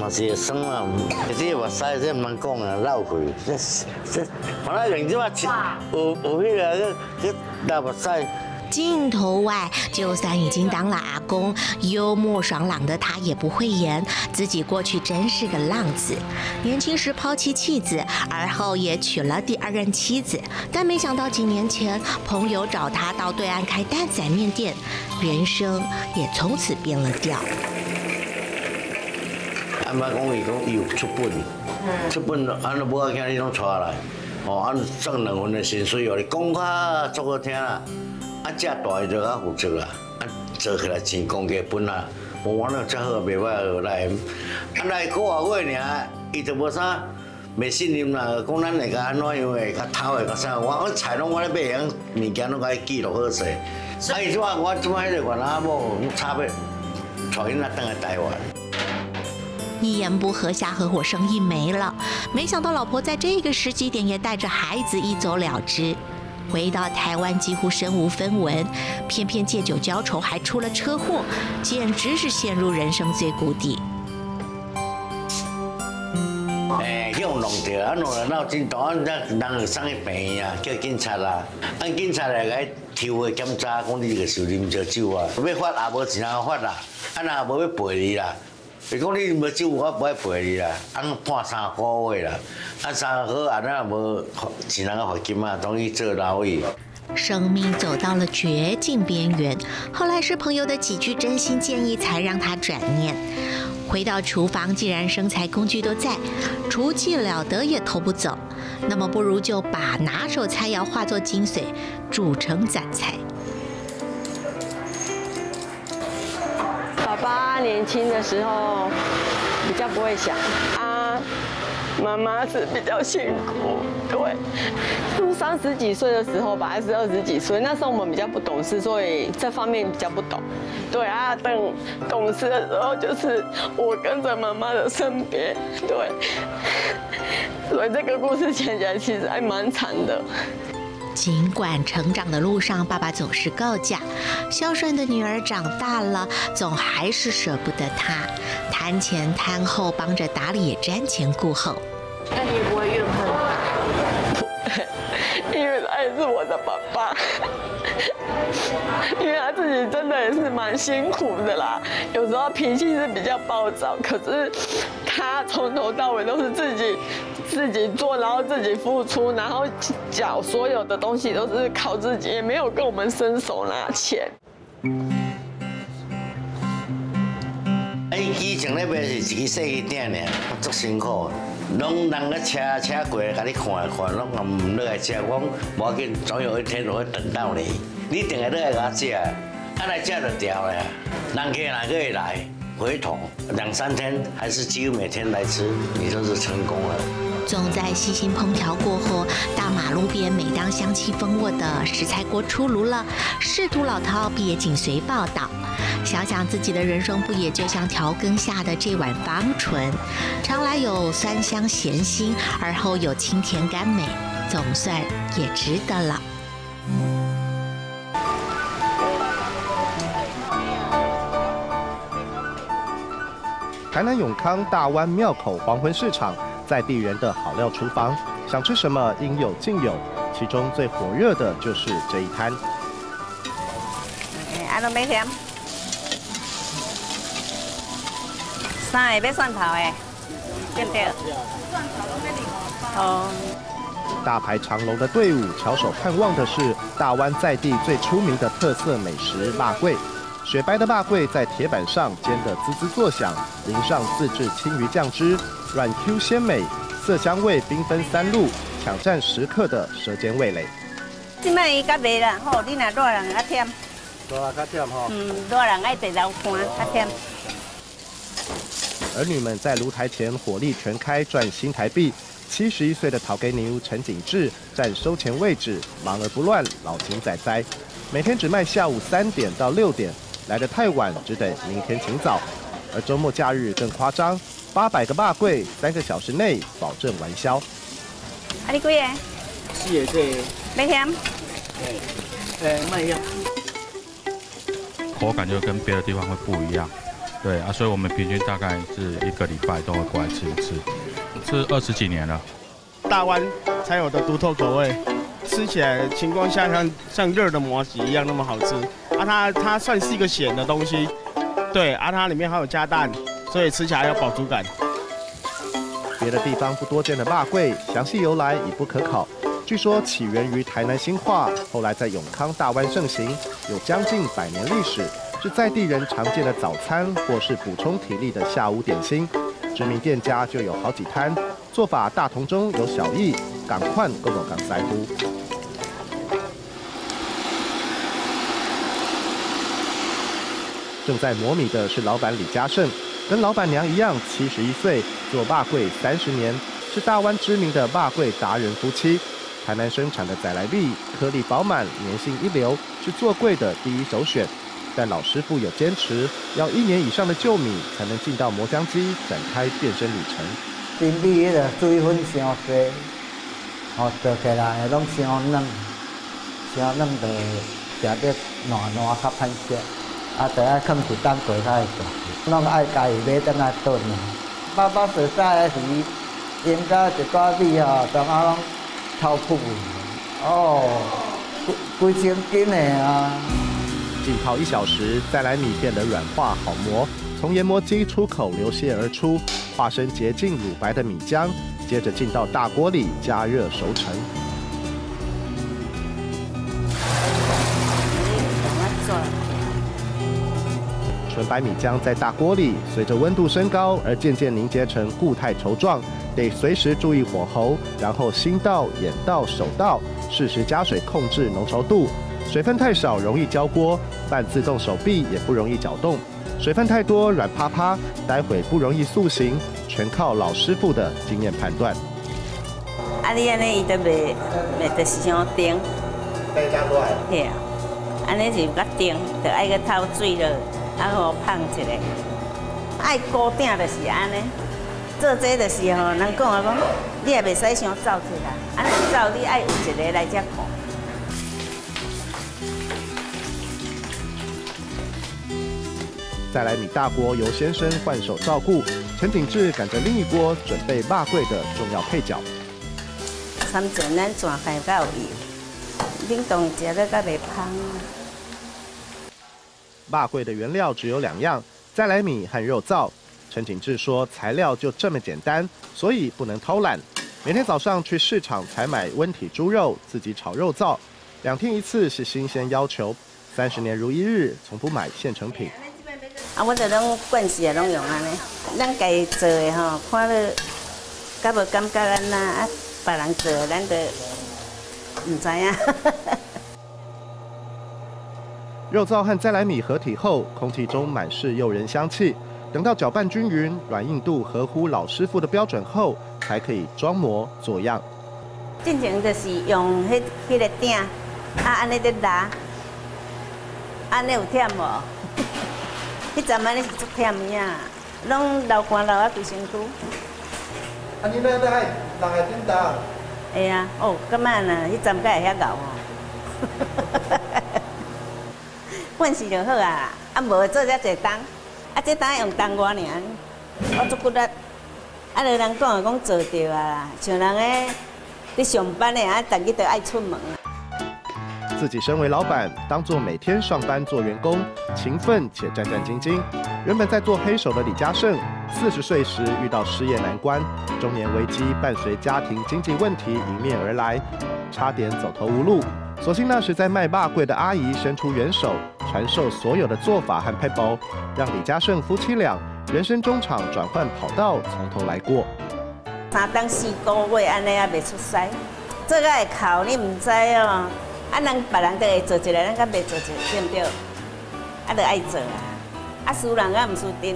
S28: 嘛是会酸啊。这目屎这毋通讲啊，漏血。这这，本来用即马有有迄个这这流目屎。
S2: 镜头外，就算已经当了阿公，幽默爽朗的他也不会言自己过去真是个浪子。年轻时抛弃妻子，而后也娶了第二任妻子，但没想到几年前朋友找他到对岸开蛋仔面店，人生也从此变了调。
S28: 阿妈讲伊讲伊有出本，出本安尼母仔囝你拢带来，哦，两份的薪水哦，你讲较足好听啦。啊，这大伊就较负责啦，啊，做起来钱公家本啊，我玩了遮好袂歹来，啊来个外月尔，伊就无啥袂信任啦，讲咱会甲安怎样的，较偷的较啥，我我菜拢我咧买，样物件拢甲伊记录好势。啊，伊即摆我即摆迄个越南某差别，带囡仔倒来台湾。
S2: 一言不合，下合伙生意没了，没想到老婆在这个时机点也带着孩子一走了之。回到台湾几乎身无分文，偏偏借酒浇愁，还出了车祸，简直是陷入人生最谷底。
S28: 诶，去弄着，啊弄了闹真大，啊人人送去病院啊，叫警察啦，啊警察来个抽个检查，讲你个是啉烧酒啊，要发也无钱通发啦，啊若无要赔你啦。伊讲你无酒，我不爱赔你啦，按判三个月啦，啊三个啊那无钱通个罚金啊，等于做牢狱。
S2: 生命走到了绝境边缘，后来是朋友的几句真心建议，才让他转念。回到厨房，既然生财工具都在，厨技了得也偷不走，那么不如就把拿手菜肴化作精髓，煮成攒菜。
S26: 年轻的时候比较不会想啊，妈妈是比较辛苦，对。都三十几岁的时候吧，还是二十几岁，那时候我们比较不懂事，所以这方面比较不懂。对啊，等懂事的时候，就是我跟着妈妈的身边，对。所以这个故事讲起来其实还蛮惨的。
S2: 尽管成长的路上，爸爸总是告假，孝顺的女儿长大了，总还是舍不得他，摊前摊后帮着打理，瞻前顾后。
S26: 那你不会怨恨他？因为他也是我的爸爸，因为他自己真的也是蛮辛苦的啦，有时候脾气是比较暴躁，可是他从头到尾都是自己。自己做，然后自己付出，然后缴所有的东西都是靠自己，也没有跟我们伸手拿钱。
S28: 哎，以前那边是一个细个店呢，足辛苦，拢人个车车过来，甲你看看，拢唔落来吃，我无要紧，总有一天我会等到你，你定下落来甲我食，啊来食就掉了，人客哪个会来？回头两三天，还是几乎每天来吃，你就是成功了。
S2: 总在细心烹调过后，大马路边每当香气蜂窝的食材锅出炉了，仕途老饕也紧随报道。想想自己的人生，不也就像调羹下的这碗芳醇，尝来有酸香咸腥，而后有清甜甘美，总算也值得了。
S15: 台南永康大湾庙口黄昏市场。在地人的好料厨房，想吃什么应有尽有，其中最火热的就是这一摊。
S23: 哎，阿龙没甜，三个要蒜头诶，对对。
S15: 大排长龙的队伍，翘首盼望的是大湾在地最出名的特色美食——辣桂。雪白的霸桂在铁板上煎得滋滋作响，淋上自制青鱼酱汁。软 Q 鲜美，色香味缤纷三路，抢占食客的舌尖味蕾。
S23: 今摆伊较卖啦，吼，你若热人较甜，
S12: 热较忝吼。
S22: 嗯，热人爱地老看较忝。
S15: 儿女们在炉台前火力全开赚新台币。七十一岁的陶给牛陈景志占收钱位置，忙而不乱，老勤仔仔。每天只卖下午三点到六点，来得太晚只得明天请早。而周末假日更夸张，八百个霸柜，三个小时内保证完销。
S22: 啊，你贵耶？
S29: 四个这。
S22: 没嫌？
S29: 呃，卖一样。
S30: 口感就跟别的地方会不一样，对啊，所以我们平均大概是一个礼拜都会过来吃一次，吃二十几年了。
S31: 大湾才有的独特口味，吃起来情况下像像热的麻吉一样那么好吃。啊，它它算是一个咸的东西，对，啊，它里面还有加蛋，所以吃起来有饱足感。
S15: 别的地方不多见的辣柜，详细由来已不可考。据说起源于台南新化，后来在永康大湾盛行，有将近百年历史，是在地人常见的早餐或是补充体力的下午点心。知名店家就有好几摊，做法大同中有小异，赶快购购港塞乎。正在磨米的是老板李家胜，跟老板娘一样，七十一岁，做霸柜三十年，是大湾知名的霸柜达人夫妻。台南生产的仔来币颗粒饱满，粘性一流，是做柜的第一首选。但老师傅有坚持，要一年以上的旧米才能进到磨浆机，展开变身旅程。
S32: 新米迄个水分伤多，哦，做起来拢伤嫩，伤嫩就食得软软较歹食，啊，得爱放一担过较会大，拢爱家己买等来炖。爸爸所在的时，应该一挂米哦，当下拢。超酷哦，几几千斤的啊！
S15: 浸泡一小时，再来米变得软化好磨，从研磨机出口流泻而出，化身洁净乳白的米浆，接着进到大锅里加热熟成。纯白米浆在大锅里，随着温度升高而渐渐凝结成固态稠状。得随时注意火候，然后心到、眼到、手到，适时加水控制浓稠度。水分太少容易焦锅，半自动手臂也不容易搅动；水分太多软趴趴，待会不容易塑形。全靠老师傅的经验判断。
S22: 啊，你安尼伊都袂袂得是像叮，
S12: 袂加落来。
S22: 嘿啊，安尼就较叮，就爱个透水了，啊好放一个。爱固定就是安尼。做这的时候，人讲啊讲，你也袂使想走出来，安尼走你爱有一个来遮看。
S15: 再来米大锅由先生换手照顾，陈鼎志赶着另一锅准备霸柜的重要配角。
S22: 三层咱转开到有油，冷冻食了较袂芳。
S15: 霸柜的原料只有两样：再来米和肉燥。陈景志说：“材料就这么简单，所以不能偷懒。每天早上去市场采买温体猪肉，自己炒肉燥。两天一次是新鲜要求。三十年如一日，从不买现成品。
S22: 啊，我就拢惯势拢用安尼。咱家做的吼，看了敢无感觉安那？啊，别人做的咱就唔知影。
S15: 肉燥和再来米合体后，空气中满是诱人香气。”等到搅拌均匀、软硬度合乎老师傅的标准后，才可以装模作样。
S22: 进前就是用迄迄个鼎，啊，安尼在拉，安尼有忝无？[laughs] 迄阵安尼是足忝啊，拢流汗流啊规身躯。
S12: 啊，你那在人会顶打？
S22: 哎呀，哦，咁啊呢？迄阵敢会遐熬哦。[laughs] 惯势就好啊，啊无做遮侪工。啊，这单用当我尔，我足骨力。啊，人讲讲做着啊，像人诶，伫上班诶，啊，逐日都爱出门。
S15: 自己身为老板，当做每天上班做员工，勤奋且战战兢兢。原本在做黑手的李嘉胜，四十岁时遇到失业难关，中年危机伴随家庭经济问题迎面而来，差点走投无路。所幸那时在卖霸柜的阿姨伸出援手，传授所有的做法和配包，让李嘉胜夫妻俩人生中场转换跑道，从头来过。
S22: 三当四个月安尼也未出师，这个会考你唔知哦。啊，人别人都会做一个，咱敢未做一个，对不对？啊，就爱做啊，啊，输人啊，唔输阵。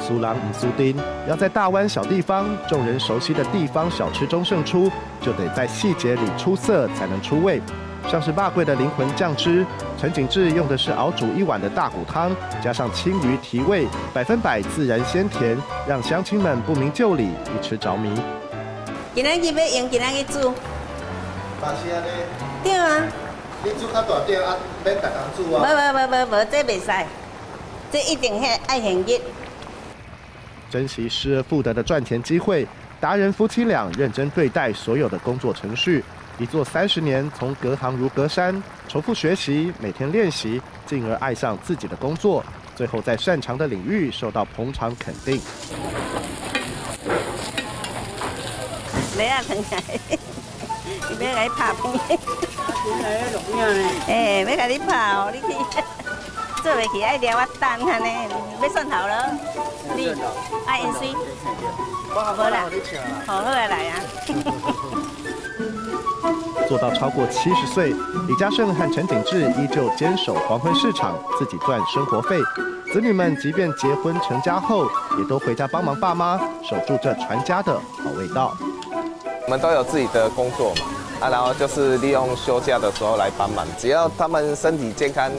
S15: 苏郎与苏丁要在大湾小地方、众人熟悉的地方小吃中胜出，就得在细节里出色才能出味。像是霸贵的灵魂酱汁，陈景志用的是熬煮一碗的大骨汤，加上青鱼提味，百分百自然鲜甜，让乡亲们不明就里，一吃着迷。
S22: 今仔日要用，今仔日煮。对啊。
S28: 你煮较大点啊，免逐工煮啊。
S22: 无无无无无，这袂使，这一定系爱现热。
S15: 珍惜失而复得的赚钱机会，达人夫妻俩认真对待所有的工作程序。一做三十年，从隔行如隔山，重复学习，每天练习，进而爱上自己的工作，最后在擅长的领域受到捧场肯定。
S22: 你啊，等下，你别来拍片？哎，要甲你拍哦，你去做不起，爱撩我蛋安尼，要蒜头了。你爱盐水？无啦，好好来呀。
S15: 做到超过七十岁，李嘉盛和陈景志依旧坚守黄昏市场，自己赚生活费。子女们即便结婚成家后，也都回家帮忙爸妈，守住这传家的好味道。
S33: 我们都有自己的工作嘛，啊，然后就是利用休假的时候来帮忙。只要他们身体健康，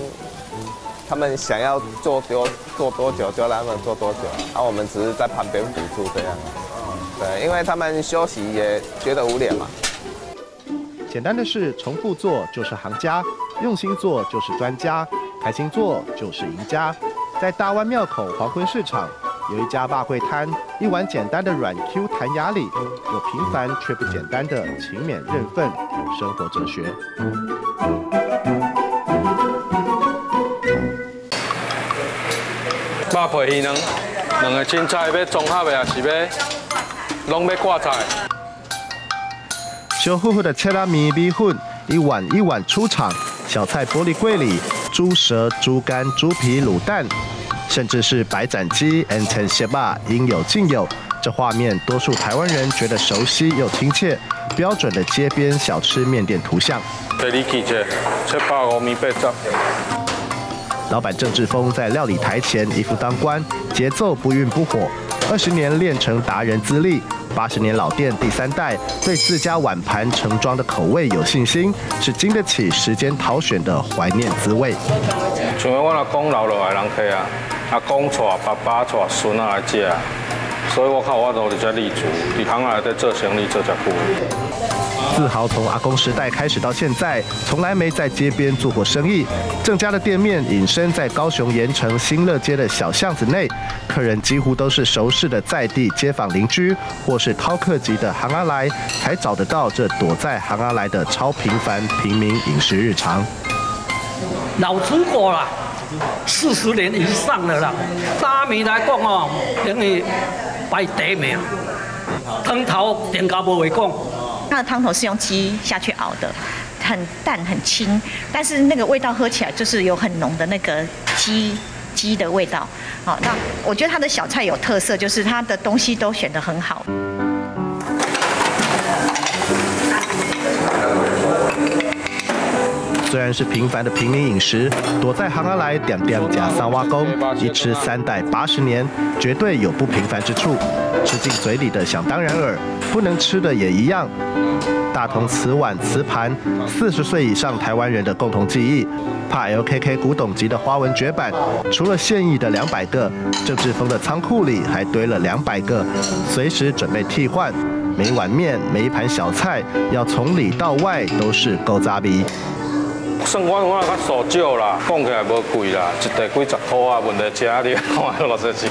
S33: 他们想要做多做多久就让他们做多久，啊，我们只是在旁边辅助这样。对，因为他们休息也觉得无聊嘛。
S15: 简单的事重复做就是行家，用心做就是专家，开心做就是赢家。在大湾庙口黄昏市场，有一家霸贵摊，一碗简单的软 Q 弹牙里，有平凡却不简单的勤勉认份生活哲学。
S34: 肉皮鱼卵，两个青菜要综合的，还是要拢要挂菜？
S15: 修乎乎的切拉米米粉，一碗一碗出场。小菜玻璃柜里，猪舌、猪肝、猪皮、卤蛋，甚至是白斩鸡、N 层蟹霸，应有尽有。这画面，多数台湾人觉得熟悉又亲切，标准的街边小吃面店图像。老板郑志峰在料理台前一副当官，节奏不愠不火，二十年练成达人资历。八十年老店第三代，对自家碗盘盛装的口味有信心，是经得起时间淘选的怀念滋味。
S34: 像我阿公老了来人客啊，阿公娶爸爸娶孙啊来食，所以我靠我都伫遮立足，伫行来在做生意做遮久。
S15: 自豪从阿公时代开始到现在，从来没在街边做过生意。郑家的店面隐身在高雄盐城新乐街的小巷子内，客人几乎都是熟识的在地街坊邻居，或是饕客级的行阿来，才找得到这躲在行阿来的超平凡平民饮食日常。
S35: 老出国了，四十年以上了啦。大米来讲哦，等于排第一名，汤头点高不为讲。
S36: 它的汤头是用鸡下去熬的，很淡很清，但是那个味道喝起来就是有很浓的那个鸡鸡的味道。好，那我觉得它的小菜有特色，就是它的东西都选得很好。
S15: 虽然是平凡的平民饮食，躲在行阿来点点加三挖工，一吃三代八十年，绝对有不平凡之处。吃进嘴里的想当然耳，不能吃的也一样。大同瓷碗瓷盘，四十岁以上台湾人的共同记忆。怕 LKK 古董级的花纹绝版，除了现役的两百个，郑志峰的仓库里还堆了两百个，随时准备替换。每碗面，每一盘小菜，要从里到外都是够扎逼。
S34: 算我我较少少啦，讲起来无贵啦，一袋几十块啊，问题吃你看六十几。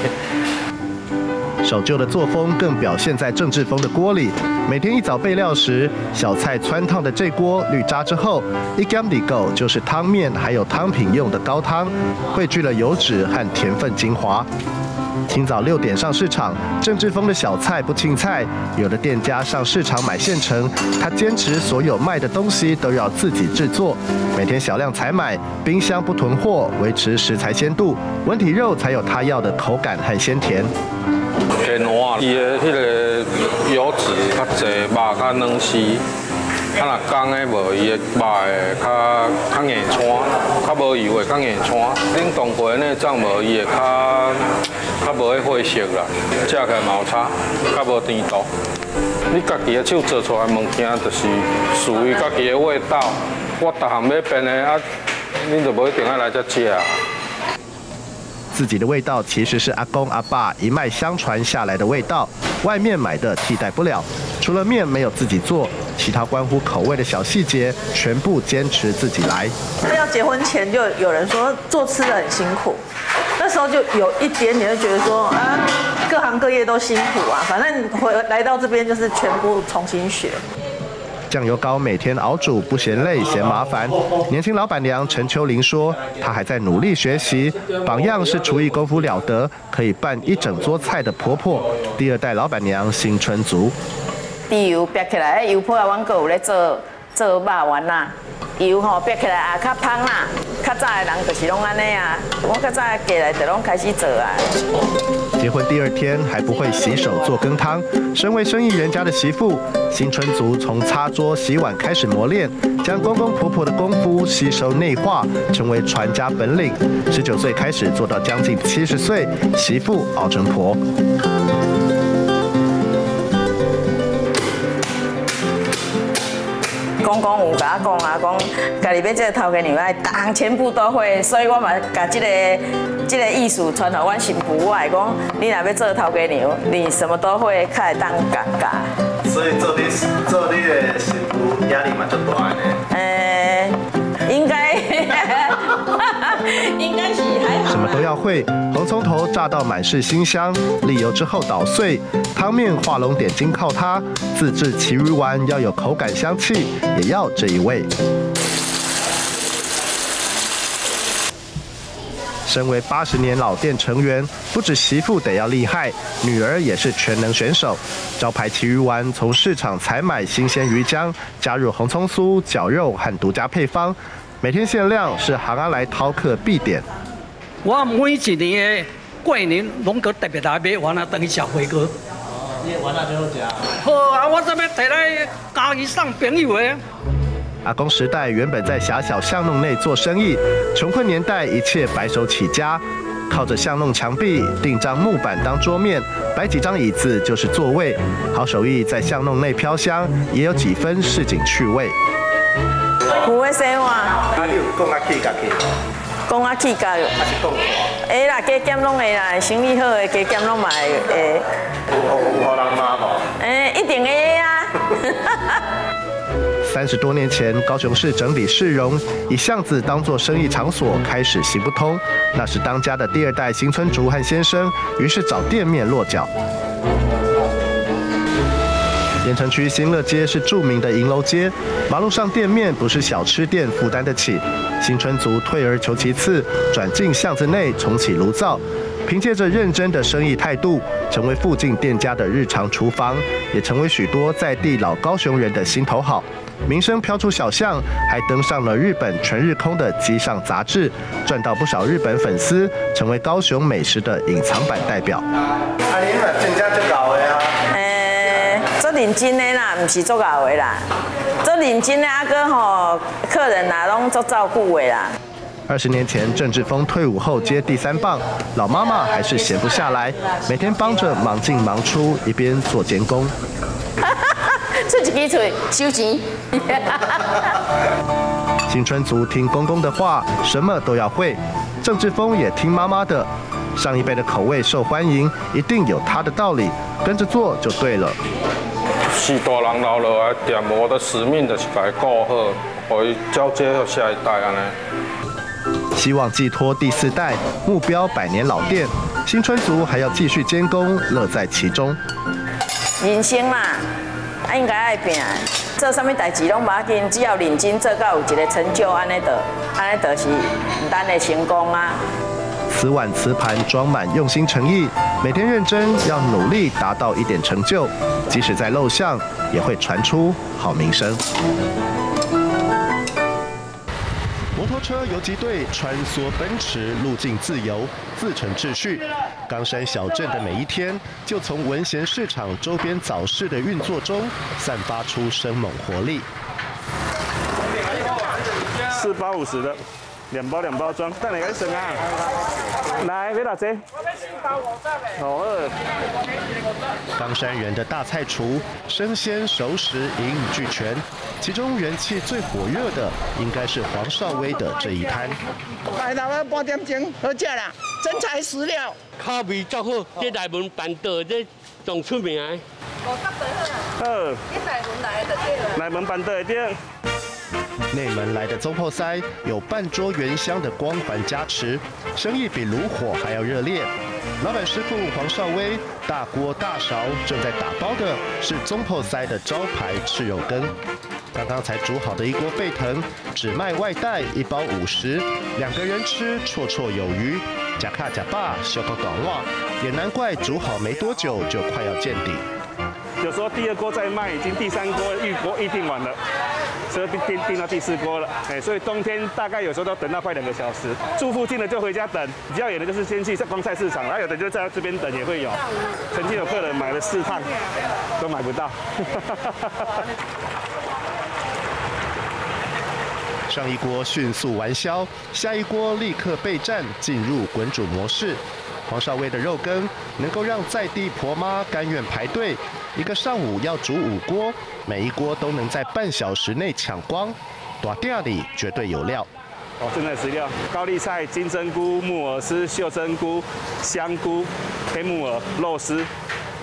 S15: 守旧的作风更表现在郑志峰的锅里。每天一早备料时，小菜汆烫的这锅滤渣之后，一 gam 底够就是汤面还有汤品用的高汤，汇聚了油脂和甜分精华。清早六点上市场，郑志峰的小菜不青菜，有的店家上市场买现成，他坚持所有卖的东西都要自己制作，每天小量采买，冰箱不囤货，维持食材鲜度，文体肉才有他要的口感和鲜甜。
S34: 面碗，伊的迄个油脂较济，肉较软丝。啊，若干的无，伊的肉的较较硬穿，较无油的较硬穿。冷冻过那种无，伊会较较无迄血色啦，食起来嘛有差，较无甜度。你家己的手做出来物件，就是属于家己的味道。我逐项要变的啊，恁就无一定要来遮食。
S15: 自己的味道其实是阿公阿爸一脉相传下来的味道，外面买的替代不了。除了面没有自己做，其他关乎口味的小细节全部坚持自己来。
S37: 要结婚前就有人说做吃的很辛苦，那时候就有一点点就觉得说啊，各行各业都辛苦啊，反正回来到这边就是全部重新学。
S15: 酱油膏每天熬煮不嫌累嫌麻烦。年轻老板娘陈秋玲说，她还在努力学习，榜样是厨艺功夫了得，可以拌一整桌菜的婆婆。第二代老板娘新春族。
S38: 猪油煸起来，油泡啊，阮阁有咧做做肉丸啦。油吼煸起来啊，较香啦。较早的人就是拢安尼啊，我较早过来就拢开始做啊。
S15: 结婚第二天还不会洗手做羹汤，身为生意人家的媳妇，新春族从擦桌洗碗开始磨练，将公公婆婆的功夫吸收内化，成为传家本领。十九岁开始做到将近七十岁，媳妇熬成婆。
S38: 公公有甲我讲啊，讲家己要这个头家娘，爱逐项全部都会，所以我嘛甲这个这个意思传给阮媳妇，我来讲，你若要做头家娘，你什么都会，较会当教教。
S33: 所以做你做你的媳妇压力嘛就大呢。
S38: 诶，应该，[laughs] 应该是。
S15: 什么都要会，红葱头炸到满是馨香，沥油之后捣碎，汤面画龙点睛靠它，自制旗鱼丸要有口感香气，也要这一味。身为八十年老店成员，不止媳妇得要厉害，女儿也是全能选手。招牌旗鱼丸从市场采买新鲜鱼浆，加入红葱酥、绞肉和独家配方，每天限量，是行阿来饕客必点。
S35: 我每一年的过年拢搁特别来买丸啊，等于。
S29: 你完好食。
S35: 好啊，我这边摕来家己送朋友的。
S15: 阿公时代原本在狭小巷弄内做生意，穷困年代一切白手起家，靠着巷弄墙壁钉张木板当桌面，摆几张椅子就是座位。好手艺在巷弄内飘香，也有几分市井趣味。
S38: 有诶生活。
S33: 啊，你有讲啊起家去？
S38: 讲啊起价，
S33: 还是讲？
S38: 会啦，加减拢会啦，生意好诶，加减拢嘛会。
S33: 有有有互人骂无？
S38: 诶，一定会啊。[laughs]
S15: 三十多年前，高雄市整理市容，以巷子当作生意场所，开始行不通。那是当家的第二代新村竹和先生，于是找店面落脚。盐城区新乐街是著名的银楼街，马路上店面不是小吃店负担得起。新春族退而求其次，转进巷子内重启炉灶，凭借着认真的生意态度，成为附近店家的日常厨房，也成为许多在地老高雄人的心头好。名声飘出小巷，还登上了日本全日空的机上杂志，赚到不少日本粉丝，成为高雄美食的隐藏版代表。
S38: 认真的啦，唔是做搞的啦。做认真的阿哥吼，客人啦拢做照顾的啦。
S15: 二十年前，郑志峰退伍后接第三棒，老妈妈还是闲不下来，每天帮着忙进忙出，一边做监工。[laughs]
S38: 出一支嘴收钱。
S15: 新春族听公公的话，什么都要会。郑志峰也听妈妈的，上一辈的口味受欢迎，一定有他的道理，跟着做就对了。
S34: 是大人留落来店，我的使命就是把它顾好，可以交接到下一代安尼。
S15: 希望寄托第四代，目标百年老店。新春族还要继续监工，乐在其中。
S38: 人生嘛，啊应该爱拼，做啥物代志拢无要紧，只要认真做到有一个成就，安尼就安尼就是咱的成功啊。
S15: 瓷碗瓷盘装满用心诚意，每天认真，要努力达到一点成就，即使在陋巷，也会传出好名声。摩托车。游击队穿梭奔驰，路径自由，自成秩序。冈山小镇的每一天，就从文贤市场周边早市的运作中，散发出生猛活力。
S39: 四八五十的，两包两包装，带哪个省啊？来，别打折。好饿。
S15: 冈山人的大菜厨，生鲜熟食一应俱全，其中人气最火热的，应该是黄少威的这一摊。
S40: 来到啊半点钟，好食啦，真材实料，
S41: 口味足好，这内门板豆这上出名的。
S40: 五十块好
S39: 好。
S40: 你内门来的对了。
S39: 内门板豆对。
S15: 内门来的中破塞有半桌原香的光环加持，生意比炉火还要热烈。老板师傅黄少威，大锅大勺正在打包的是中破塞的招牌赤肉羹。刚刚才煮好的一锅沸腾，只卖外带一包五十，两个人吃绰绰有余。假卡假爸修口短袜，也难怪煮好没多久就快要见底。
S39: 有时候第二锅再卖，已经第三锅预锅预定完了。所以订订到第四锅了，哎，所以冬天大概有时候都等到快两个小时。住附近的就回家等，比较远的就是先去光菜市场，然后有的就在这边等也会有。曾经有客人买了四趟都买不到。
S15: 上一锅迅速完销，下一锅立刻备战，进入滚煮模式。黄少威的肉羹能够让在地婆妈甘愿排队，一个上午要煮五锅，每一锅都能在半小时内抢光。大店里绝对有料。
S39: 哦，真的食料，高丽菜、金针菇、木耳丝、秀珍菇、香菇、黑木耳、肉丝，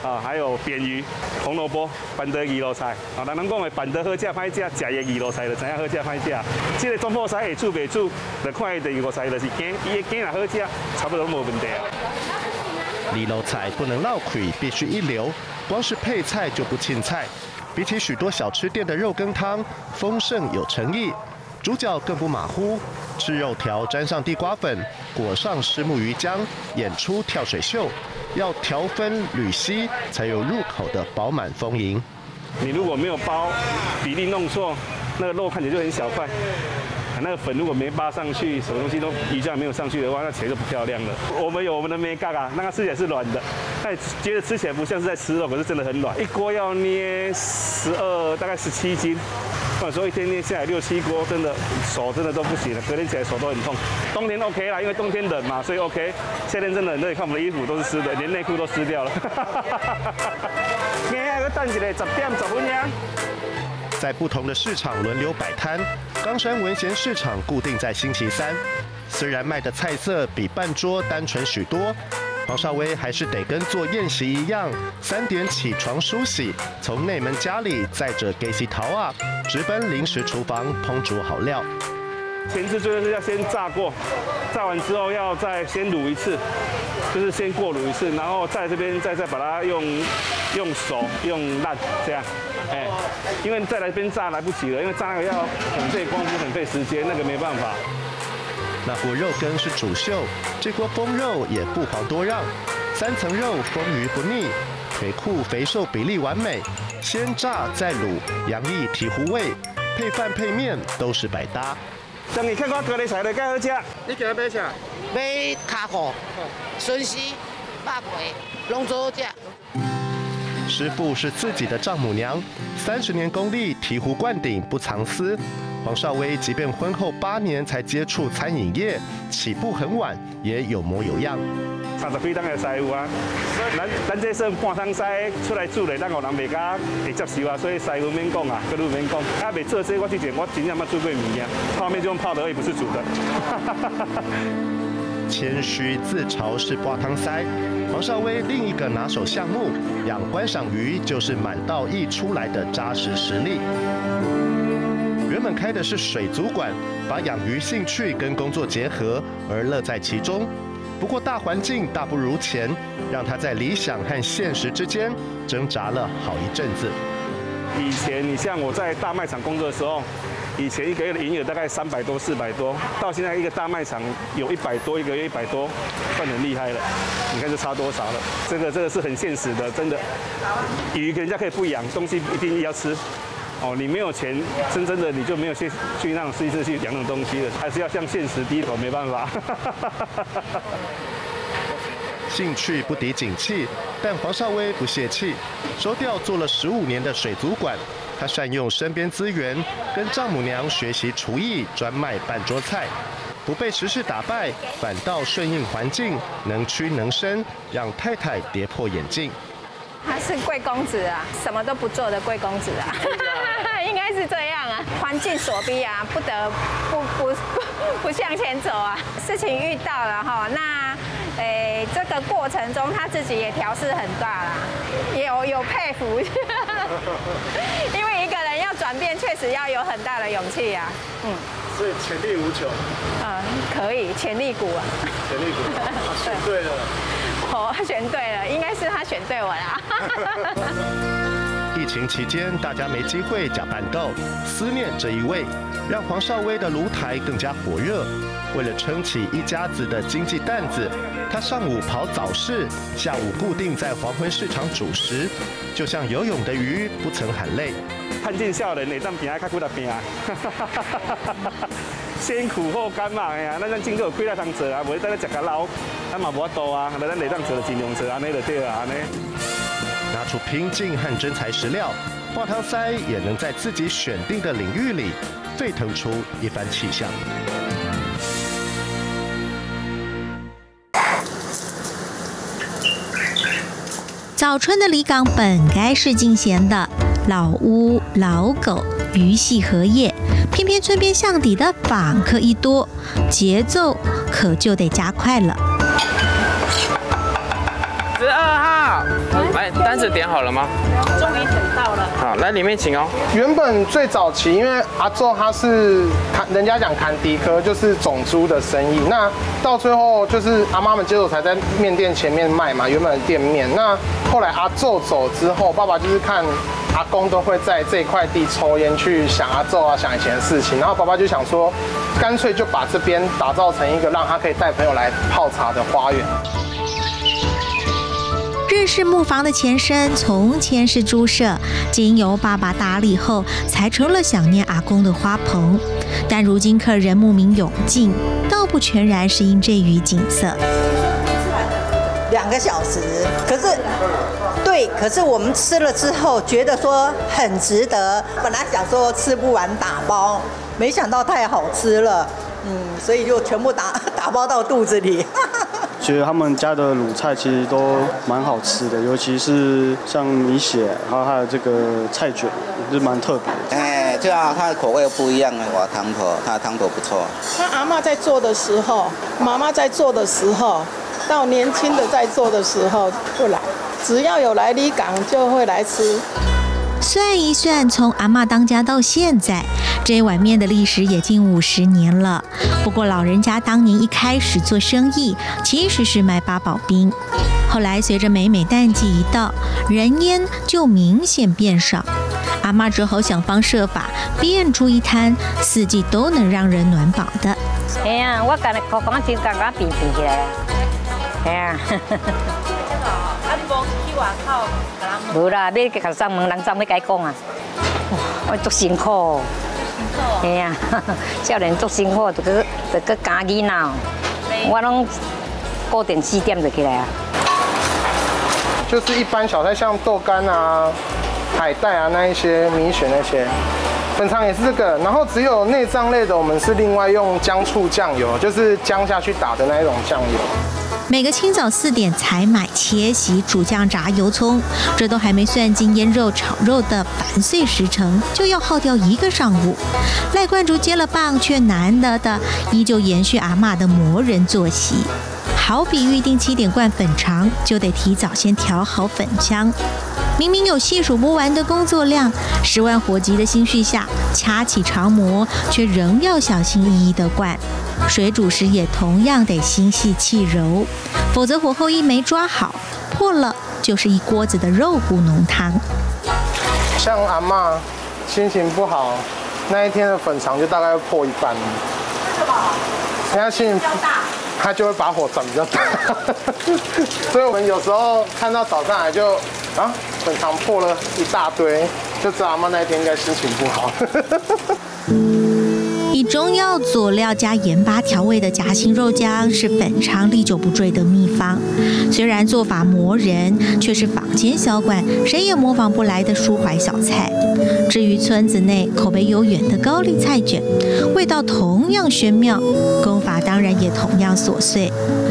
S39: 啊，还有扁鱼、红萝卜、板德鱼肉菜。啊，人讲的板德好食歹食，食的鱼肉菜就知影好食歹食。这个中破菜会煮袂煮，就看伊的鱼肉菜就是羹，伊的羹也好食，差不多无问题啊。
S15: 离肉菜不能落亏，必须一流。光是配菜就不青菜，比起许多小吃店的肉羹汤，丰盛有诚意。主角更不马虎，吃肉条沾上地瓜粉，裹上虱目鱼浆，演出跳水秀，要调分缕析，才有入口的饱满丰盈。
S39: 你如果没有包，比例弄错，那个肉看起来就很小块。那个粉如果没扒上去，什么东西都鱼酱没有上去的话，那起来就不漂亮了。我们有我们的梅嘎嘎，那个吃起来是软的，但觉得吃起来不像是在吃肉，可是真的很软。一锅要捏十二，大概十七斤，或者说一天捏下来六七锅，真的手真的都不行了，隔天起来手都很痛。冬天 OK 啦，因为冬天冷嘛，所以 OK。夏天真的很热，看我们的衣服都是湿的，连内裤都湿掉了。明天要等一个十点十分呀。
S15: 在不同的市场轮流摆摊，冈山文贤市场固定在星期三。虽然卖的菜色比半桌单纯许多，黄少威还是得跟做宴席一样，三点起床梳洗，从内门家里载着 Gacy 桃啊，直奔临时厨房烹煮好料。
S39: 前置就是要先炸过，炸完之后要再先卤一次，就是先过卤一次，然后在这边再再把它用用手用烂这样，哎，因为再来这边炸来不及了，因为炸那个要很费功夫很费时间，那个没办法。
S15: 那锅肉羹是主秀，这锅崩肉也不遑多让，三层肉丰腴不腻，肥裤肥瘦比例完美，先炸再卤，洋溢醍醐味，配饭配面都是百搭。
S39: 等你看我高丽菜好食。你今日买啥？
S40: 买卡货、笋丝、肉皮，拢做好食。
S15: 师傅是自己的丈母娘，三十年功力，醍醐灌顶，不藏私。黄少威即便婚后八年才接触餐饮业，起步很晚，也有模有样。
S39: 三十几档的师傅啊，咱咱这算半汤师出来煮的，咱有人袂敢会接受啊，所以师傅免讲啊，各路免讲。啊，未做这我之前我真正捌做过物件，泡面就用泡的，而不是煮的。[laughs]
S15: 谦虚自嘲是挂汤塞。黄少威另一个拿手项目养观赏鱼，就是满道溢出来的扎实实力。原本开的是水族馆，把养鱼兴趣跟工作结合，而乐在其中。不过大环境大不如前，让他在理想和现实之间挣扎了好一阵子。
S39: 以前你像我在大卖场工作的时候，以前一个月的营业额大概三百多、四百多，到现在一个大卖场有一百多，一个月一百多，算很厉害了。你看这差多少了？这个这个是很现实的，真的。鱼人家可以不养，东西一定要吃。哦，你没有钱，真正的你就没有去去让实际去养那种东西了，还是要向现实低头，没办法。[laughs]
S15: 兴趣不敌景气，但黄少威不泄气，收掉做了十五年的水族馆。他善用身边资源，跟丈母娘学习厨艺，专卖半桌菜，不被时事打败，反倒顺应环境，能屈能伸，让太太跌破眼镜。
S42: 他是贵公子啊，什么都不做的贵公子啊，[laughs] 应该是这样啊，环境所逼啊，不得不不不不向前走啊。事情遇到了哈，那诶这个过程中他自己也调试很大啦，有有佩服，[laughs] 因为一个人要转变，确实要有很大的勇气啊。
S31: 嗯，所以潜力无穷。
S42: 嗯，可以潜力股啊。
S31: 潜力股，选对了。
S42: 他，选对了，应该是他选对我啦。[laughs]
S15: 疫情期间，大家没机会假扮斗，思念这一位，让黄少威的炉台更加火热。为了撑起一家子的经济担子，他上午跑早市，下午固定在黄昏市场主食，就像游泳的鱼，不曾喊累。
S39: 看见笑人，哪张平啊，看几多平啊？先苦后甘嘛，呀，那咱经过几多通做啊，袂等咧食个老，咱嘛无法度啊，那咱哪当做尽量做，安尼就对啊，安尼。
S15: 拿出拼劲和真材实料，化汤塞也能在自己选定的领域里沸腾出一番气象。
S2: 早春的离港本该是尽闲的，老屋、老狗、鱼戏荷叶，偏偏村边巷底的访客一多，节奏可就得加快了。
S43: 十二号，来，单子点好了吗？
S23: 终于等到了。
S43: 好，来里面请哦。
S44: 原本最早期，因为阿宙他是砍，人家讲砍迪科就是种猪的生意。那到最后就是阿妈们接手才在面店前面卖嘛，原本的店面。那后来阿宙走之后，爸爸就是看阿公都会在这块地抽烟，去想阿宙啊，想以前的事情。然后爸爸就想说，干脆就把这边打造成一个让他可以带朋友来泡茶的花园。
S2: 是木房的前身从前是猪舍，经由爸爸打理后，才成了想念阿公的花棚。但如今客人慕名涌进，倒不全然是因这鱼景色。
S45: 两个小时，可是对，可是我们吃了之后，觉得说很值得。本来想说吃不完打包，没想到太好吃了，嗯，所以就全部打 [laughs] 打包到肚子里。
S46: 觉得他们家的卤菜其实都蛮好吃的，尤其是像米血，然后还有这个菜卷，也是蛮特别的。
S47: 哎，对啊，它的口味又不一样了。哇，汤头，它的汤头不错。
S48: 他阿妈在做的时候，妈妈在做的时候，到年轻的在做的时候就来，只要有来离港就会来吃。
S2: 算一算，从阿妈当家到现在，这碗面的历史也近五十年了。不过老人家当年一开始做生意，其实是卖八宝冰，后来随着每每淡季一到，人烟就明显变少。阿妈只好想方设法变出一摊四季都能让人暖饱的。
S23: 哎呀，我刚才刚刚就刚刚变变起来了。哎呀。啊，你无去外口？无啦，要甲上门人怎要甲伊讲啊？我足辛苦，哎呀，[laughs] 少年足辛苦，就去就去家囡仔，我拢固定四点就起来啊。
S44: 就是一般小菜，像豆干啊、海带啊那一些米血那些，粉肠也是这个。然后只有内脏类的，我们是另外用姜醋酱油，就是姜下去打的那一种酱油。
S2: 每个清早四点才买、切、洗、煮、酱、炸油葱，这都还没算进腌肉、炒肉的繁碎时辰，就要耗掉一个上午。赖冠竹接了棒，却难得的依旧延续阿嬷的磨人作息。好比预定七点灌粉肠，就得提早先调好粉浆。明明有细数不完的工作量，十万火急的心绪下，掐起长模，却仍要小心翼翼地灌。水煮时也同样得心细气柔，否则火候一没抓好，破了就是一锅子的肉骨浓汤。
S44: 像阿妈心情不好，那一天的粉肠就大概要破一半。为什么？人家心情他就会把火整比较大。[laughs] 所以我们有时候看到早上来就啊，粉肠破了一大堆，就知道阿妈那一天应该心情不好。[laughs]
S2: 以中药佐料加盐巴调味的夹心肉酱是粉肠历久不坠的秘方。虽然做法磨人，却是法简小馆谁也模仿不来的抒怀小菜。至于村子内口碑悠远的高丽菜卷，味道同样玄妙，功法当然也同样琐碎。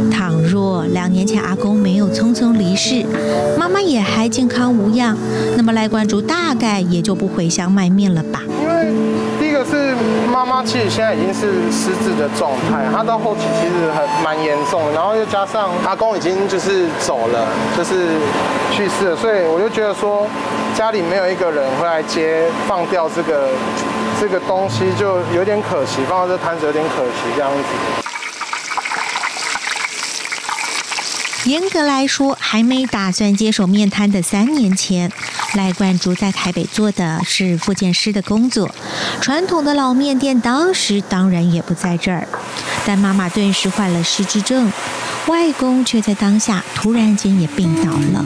S2: 倘若两年前阿公没有匆匆离世，妈妈也还健康无恙，那么赖冠竹大概也就不回乡卖面了吧？
S44: 是妈妈，其实现在已经是失智的状态，她到后期其实很蛮严重的，然后又加上阿公已经就是走了，就是去世了，所以我就觉得说家里没有一个人会来接放掉这个这个东西，就有点可惜，放到这摊子有点可惜这样子。
S2: 严格来说，还没打算接手面摊的三年前，赖冠竹在台北做的是复健师的工作。传统的老面店当时当然也不在这儿，但妈妈顿时患了失智症，外公却在当下突然间也病倒了。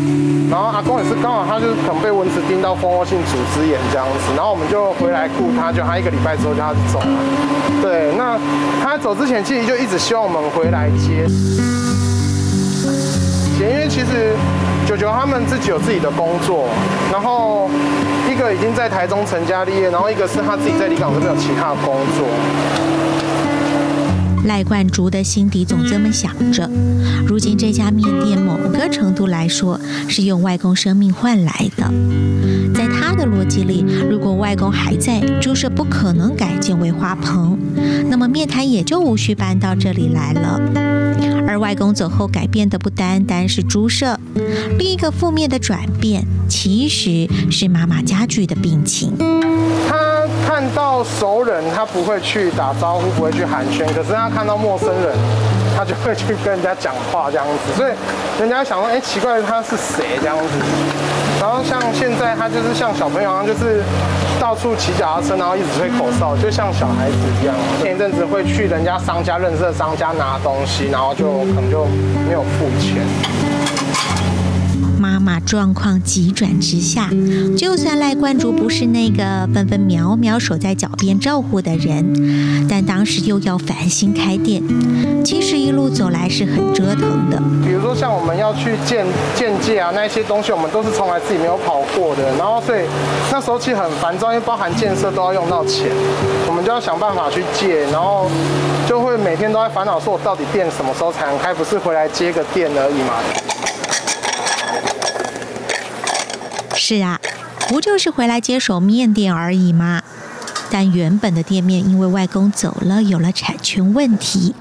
S44: 然后阿公也是刚好，他就是可能被蚊子叮到蜂窝性组织炎这样子，然后我们就回来顾他，就他一个礼拜之后就他就走了。对，那他走之前其实就一直希望我们回来接。因为其实九九他们自己有自己的工作，然后一个已经在台中成家立业，然后一个是他自己在离港这边有其他的工作。
S2: 赖冠竹的心底总这么想着：如今这家面店，某个程度来说是用外公生命换来的。在他的逻辑里，如果外公还在，猪舍不可能改建为花棚，那么面摊也就无需搬到这里来了。而外公走后改变的不单单是猪舍，另一个负面的转变其实是妈妈家具的病情。
S44: 看到熟人，他不会去打招呼，不会去寒暄；可是他看到陌生人，他就会去跟人家讲话这样子。所以人家想说，哎，奇怪，他是谁这样子？然后像现在他就是像小朋友一样，就是到处骑脚踏车，然后一直吹口哨，就像小孩子一样。前一阵子会去人家商家认识的商家拿东西，然后就可能就没有付钱。
S2: 妈状况急转直下，就算赖冠竹不是那个分分秒秒守在脚边照顾的人，但当时又要烦心开店，其实一路走来是很折腾的。
S44: 比如说像我们要去建建界啊，那些东西我们都是从来自己没有跑过的，然后所以那时候其实很烦躁，因为包含建设都要用到钱，我们就要想办法去借，然后就会每天都在烦恼，说我到底店什么时候才能开？不是回来接个店而已嘛。
S2: 是啊，不就是回来接手面店而已吗？但原本的店面因为外公走了，有了产权问题。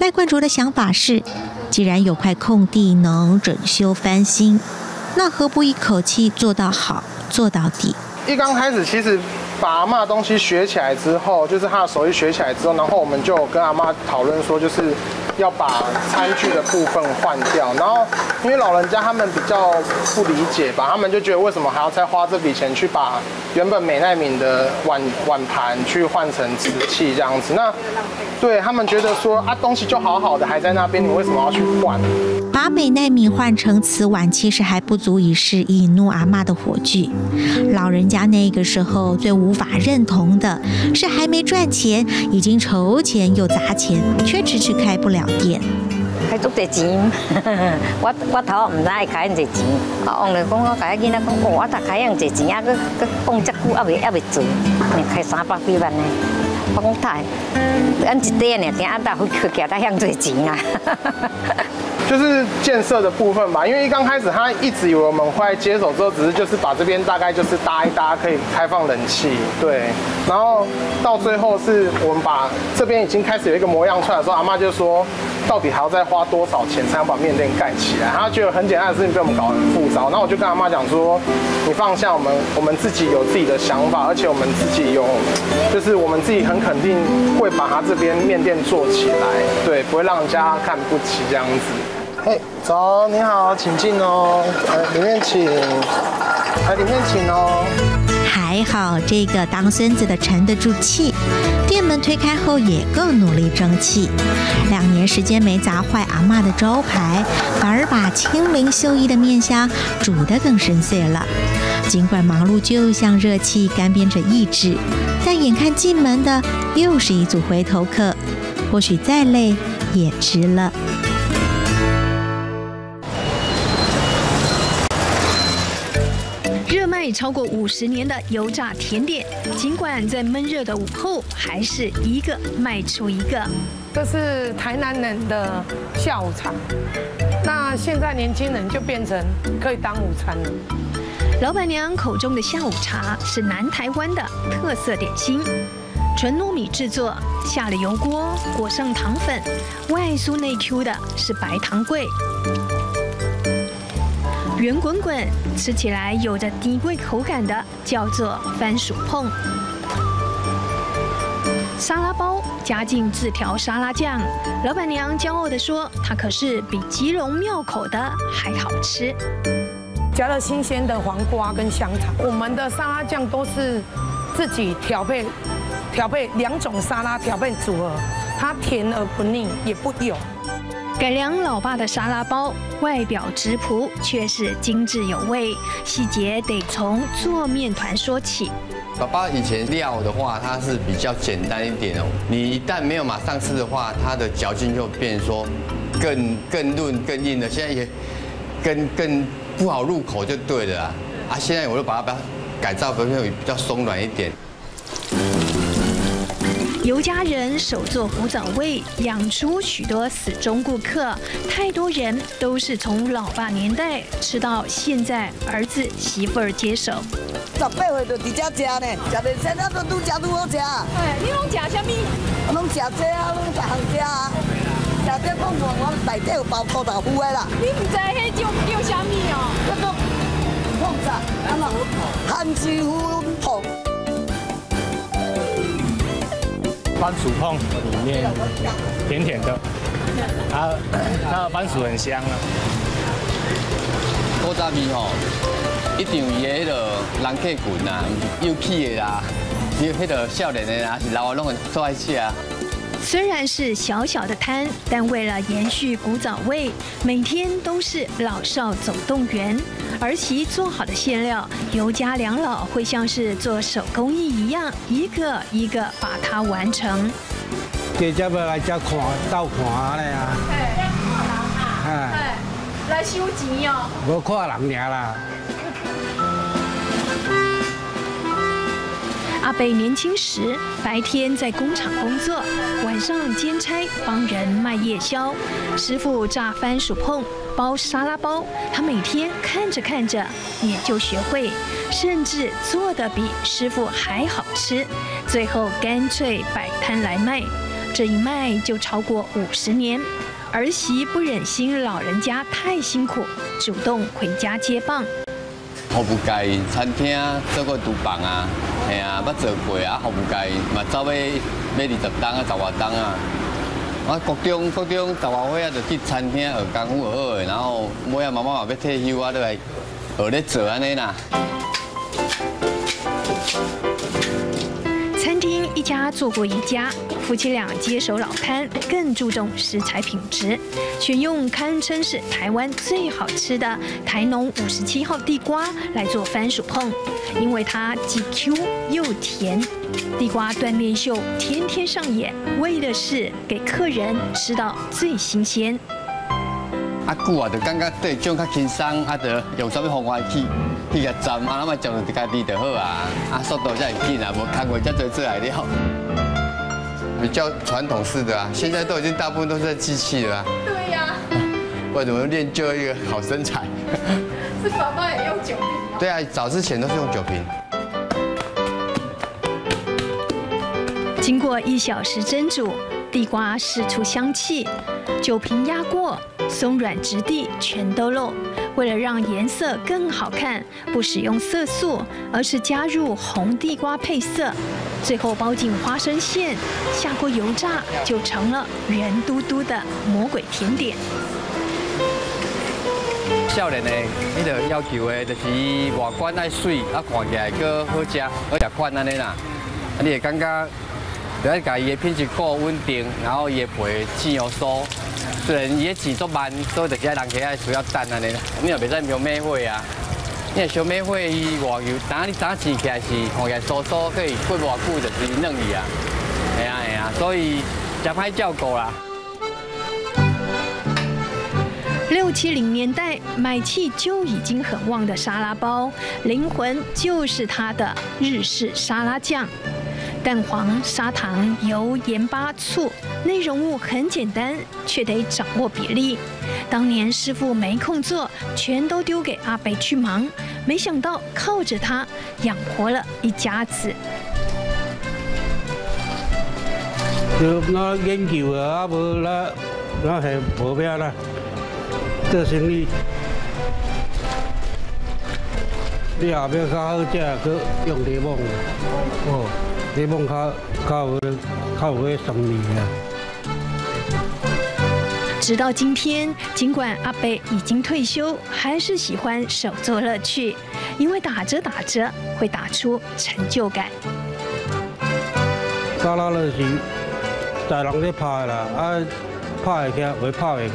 S2: 赖冠卓的想法是，既然有块空地能整修翻新，那何不一口气做到好，做到底？
S44: 一刚开始，其实把阿妈东西学起来之后，就是他的手艺学起来之后，然后我们就跟阿妈讨论说，就是。要把餐具的部分换掉，然后因为老人家他们比较不理解吧，他们就觉得为什么还要再花这笔钱去把原本美奈敏的碗碗盘去换成瓷器这样子？那对他们觉得说啊，东西就好好的还在那边，你为什么要去换？
S2: 把美奈敏换成瓷碗，其实还不足以是引怒阿妈的火炬。老人家那个时候最无法认同的是，还没赚钱，已经筹钱又砸钱，却迟迟开不了。店
S23: 开足侪钱，[laughs] 我我头唔知开咁侪钱，我往来讲我家囡仔讲，我才开咁侪钱，啊，佮佮讲遮久，还袂还袂做，开三百几万呢？我讲太，俺一店呢，店阿大会去加他向侪钱啊。
S44: 就是建设的部分吧，因为一刚开始他一直以为我们会接手之后，只是就是把这边大概就是搭一搭，可以开放冷气，对。然后到最后是我们把这边已经开始有一个模样出来的时候，阿妈就说，到底还要再花多少钱才能把面店盖起来？他觉得很简单的事情被我们搞得很复杂。那我就跟阿妈讲说，你放下，我们我们自己有自己的想法，而且我们自己有，就是我们自己很肯定会把他这边面店做起来，对，不会让人家看不起这样子。哎，走，你好，请进哦。哎，里面请，哎里面请哦。
S2: 还好这个当孙子的沉得住气，店门推开后也更努力争气。两年时间没砸坏阿妈的招牌，反而把清灵秀逸的面香煮得更深邃了。尽管忙碌，就像热气干煸着意志，但眼看进门的又是一组回头客，或许再累也值了。
S4: 超过五十年的油炸甜点，尽管在闷热的午后，还是一个卖出一个。
S49: 这是台南人的下午茶，那现在年轻人就变成可以当午餐了。
S4: 老板娘口中的下午茶是南台湾的特色点心，纯糯米制作，下了油锅，裹上糖粉，外酥内 Q 的是白糖桂，圆滚滚，吃起来有着低贵口感的叫做番薯碰。沙拉包加进自调沙拉酱，老板娘骄傲地说：“它可是比吉隆庙口的还好吃。”
S49: 加了新鲜的黄瓜跟香肠，我们的沙拉酱都是自己调配，调配两种沙拉调配组合，它甜而不腻，也不油。
S4: 改良老爸的沙拉包，外表质朴，却是精致有味，细节得从做面团说起。
S50: 爸爸以前料的话，它是比较简单一点哦。你一旦没有马上吃的话，它的嚼劲就变说更更嫩更硬的。现在也更更。不好入口就对了啊！啊，现在我就把它改造，比较比较松软一点。
S4: 尤家人手做古早味，养出许多死忠顾客。太多人都是从老爸年代吃到现在儿子媳妇儿接手。
S51: 十八岁就直接吃呢，食的现在都愈吃愈好吃。
S4: 哎，你拢食什么？
S51: 我拢食这啊，拢逐项食啊。食这讲我我内底有包土豆腐的啦。
S4: 你唔知迄种叫什么哦？
S51: 叫做碰炸，什么？番薯碰。
S52: 番薯碰里面甜甜的，啊它的番薯很香啊。
S50: 古早味吼，一定伊的迄落人客群啊，有气的啦，有迄落少年的啊，是老啊拢会做爱吃啊。
S4: 虽然是小小的摊，但为了延续古早味，每天都是老少总动员。儿媳做好的馅料，尤家两老会像是做手工艺一样，一个一个把它完成。
S52: 大家要来这看，到看嘞啊！
S4: 哎，来收钱哦。
S52: 我看人尔啦。
S4: 阿贝年轻时，白天在工厂工作，晚上兼差帮人卖夜宵。师傅炸番薯碰、包沙拉包，他每天看着看着也就学会，甚至做的比师傅还好吃。最后干脆摆摊来卖，这一卖就超过五十年。儿媳不忍心老人家太辛苦，主动回家接棒。
S50: 服务界餐厅做过厨房啊，系啊，捌做过啊。服务界嘛，走要要二十档啊，十外档啊。我国中国中十外岁啊，就去餐厅学功夫学好的，然后尾啊妈妈嘛要退休啊，都来学咧做安尼啦。
S4: 餐厅一家做过一家，夫妻俩接手老摊，更注重食材品质，选用堪称是台湾最好吃的台农五十七号地瓜来做番薯碰，因为它既 Q 又甜。地瓜锻炼秀天天上演，为的是给客人吃到最新鲜。
S50: 啊久啊，就感觉对种较轻松，啊，就用什么方法去去个站，啊，那么种就家己就好啊，啊，速度才会紧啊，无看过遮多做来了。比较传统式的啊，现在都已经大部分都是在机器了。
S4: 对呀。[laughs]
S50: 为什么练就一个好身材？[laughs]
S4: 是爸爸也用酒瓶吗？
S50: 对啊，早之前都是用酒瓶。
S4: 经过一小时蒸煮，地瓜释出香气，酒瓶压过，松软质地全都漏。为了让颜色更好看，不使用色素，而是加入红地瓜配色。最后包进花生馅，下锅油炸，就成了圆嘟嘟的魔鬼甜点。
S50: 少年的，你着要求的，就是外观爱水，啊看起来搁好食，好食款安尼啦。啊，你会感觉，要甲伊的品质够稳定，然后伊的皮生又酥。虽然伊的制作慢，所以就是人客爱需要等安尼。你又袂使烧马火啊？因为烧马火伊外油，等你早煎起来是看起来酥酥，可以过偌久就是嫩去啊。哎呀哎呀，所以真歹照顾啦。
S4: 六七零年代买气就已经很旺的沙拉包，灵魂就是它的日式沙拉酱，蛋黄、砂糖、油、盐巴、醋，内容物很简单，却得掌握比例。当年师傅没空做，全都丢给阿北去忙，没想到靠着他养活了一家子。
S52: 就那研究啊，阿无那那系无咩啦。做生意，你后边较好食，佮用柠檬，哦，柠檬较较有较有迄酸味啊。
S4: 直到今天，尽管阿贝已经退休，还是喜欢手作乐趣，因为打着打着会打出成就感。
S52: 沙拉乐是在人咧拍啦，啊，拍会起，会拍会起。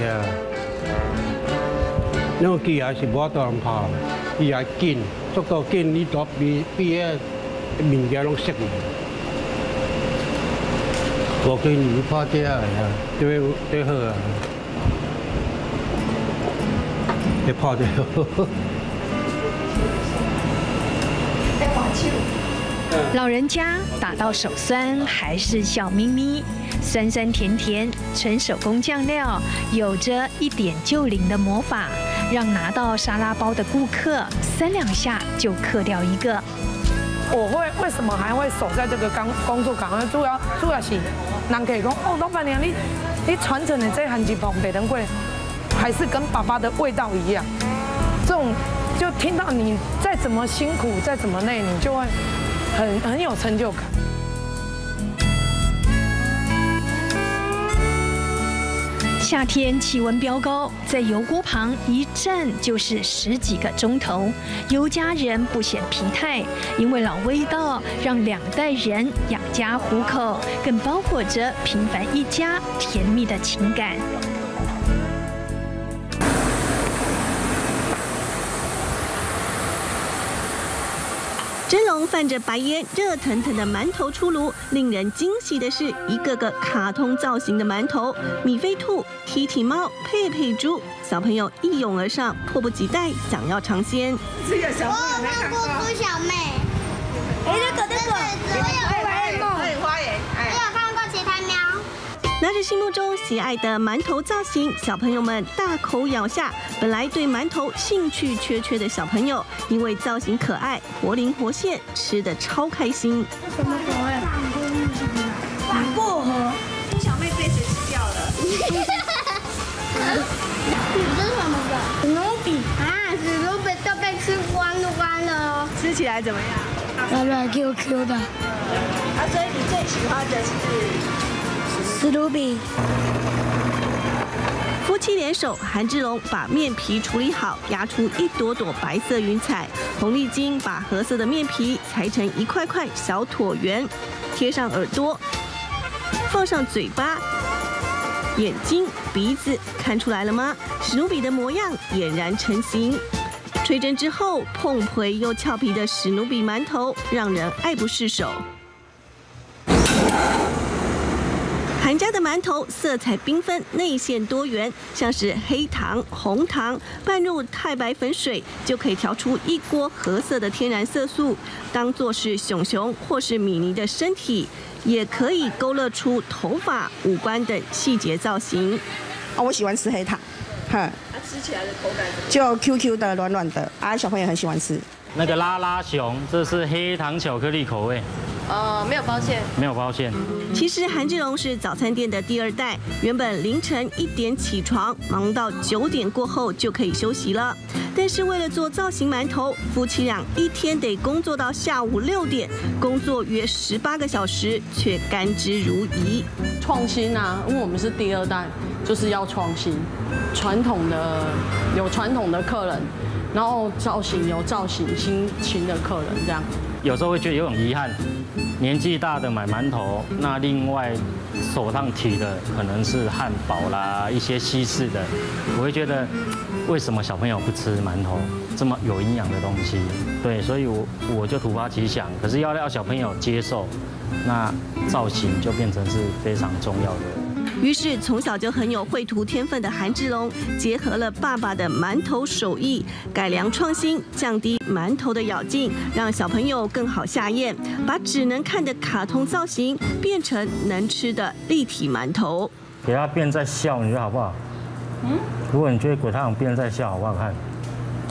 S52: 那个机也是无多人拍，伊也紧，速度紧，你都比比迄物件拢熟。我给你拍这啊，对对好啊，你拍的。
S4: 老人家打到手酸还是笑眯眯，酸酸甜甜，纯手工酱料，有着一点就灵的魔法，让拿到沙拉包的顾客三两下就刻掉一个。
S49: 我会为什么还会守在这个工工作岗位？主要主要是人可以讲哦，老板娘你你传承的这韩吉蓬北登会，还是跟爸爸的味道一样。这种就听到你再怎么辛苦，再怎么累，你就会。很很有成就感。
S4: 夏天气温飙高，在油锅旁一站就是十几个钟头，尤家人不显疲态，因为老味道让两代人养家糊口，更包裹着平凡一家甜蜜的情感。
S20: 蒸笼泛着白烟，热腾腾的馒头出炉。令人惊喜的是，一个个卡通造型的馒头，米菲兔、踢踢猫、佩佩猪，小朋友一拥而上，迫不及待想要尝鲜。
S53: 这个小妹没看过。姑姑小妹。哎，这个这个。我有花园。我有花园。我有看过其他喵。
S20: 拿着心目中喜爱的馒头造型，小朋友们大口咬下。本来对馒头兴趣缺缺的小朋友，因为造型可爱、活灵活现，吃的超开心。
S53: 什么口味？薄荷。
S54: 猪小妹被谁吃掉了？
S53: 这是什么的？史努比啊，史努比都被吃光光了。
S54: 吃起来怎么样？
S53: 软软 Q Q 的。
S54: 啊，所以你最喜欢的是
S53: 史努比。
S20: 夫妻联手，韩志龙把面皮处理好，压出一朵朵白色云彩。洪丽晶把褐色的面皮裁成一块块小椭圆，贴上耳朵，放上嘴巴、眼睛、鼻子，看出来了吗？史努比的模样俨然成型。吹针之后，碰回又俏皮的史努比馒头，让人爱不释手。韩家的馒头色彩缤纷，内馅多元，像是黑糖、红糖拌入太白粉水，就可以调出一锅褐色的天然色素。当做是熊熊或是米妮的身体，也可以勾勒出头发、五官等细节造型。
S55: 啊，我喜欢吃黑糖，
S54: 哈。它吃起来的口感
S55: 就 Q Q 的、软软的，啊，小朋友很喜欢吃。
S56: 那个拉拉熊，这是黑糖巧克力口味。
S10: 呃，没有包馅，
S56: 没有包馅。
S20: 其实韩志龙是早餐店的第二代，原本凌晨一点起床，忙到九点过后就可以休息了。但是为了做造型馒头，夫妻俩一天得工作到下午六点，工作约十八个小时，却甘之如饴。
S49: 创新啊，因为我们是第二代，就是要创新。传统的有传统的客人，然后造型有造型新新的客人这样。
S56: 有时候会觉得有种遗憾，年纪大的买馒头，那另外手上提的可能是汉堡啦，一些西式的，我会觉得为什么小朋友不吃馒头这么有营养的东西？对，所以我我就突发奇想，可是要让小朋友接受，那造型就变成是非常重要的。
S20: 于是，从小就很有绘图天分的韩志龙，结合了爸爸的馒头手艺，改良创新，降低馒头的咬劲，让小朋友更好下咽，把只能看的卡通造型变成能吃的立体馒头。
S56: 给它变在笑，你觉得好不好？嗯。如果你觉得鬼太阳变在笑，好不好看？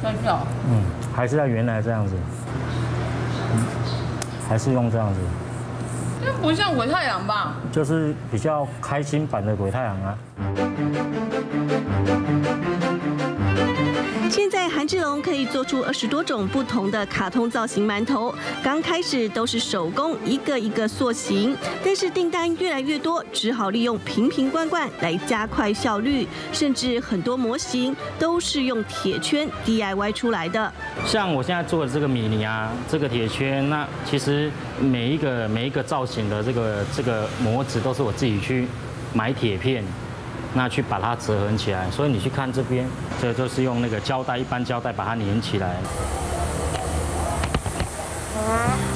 S49: 在笑。
S56: 嗯，还是在原来这样子。嗯，还是用这样子。
S49: 这不像鬼太阳吧？
S56: 就是比较开心版的鬼太阳啊。
S20: 现在韩志龙可以做出二十多种不同的卡通造型馒头，刚开始都是手工一个一个塑形，但是订单越来越多，只好利用瓶瓶罐罐来加快效率，甚至很多模型都是用铁圈 DIY 出来的。
S56: 像我现在做的这个米妮啊，这个铁圈，那其实每一个每一个造型的这个这个模子都是我自己去买铁片。那去把它折痕起来，所以你去看这边，这就是用那个胶带，一般胶带把它粘起来。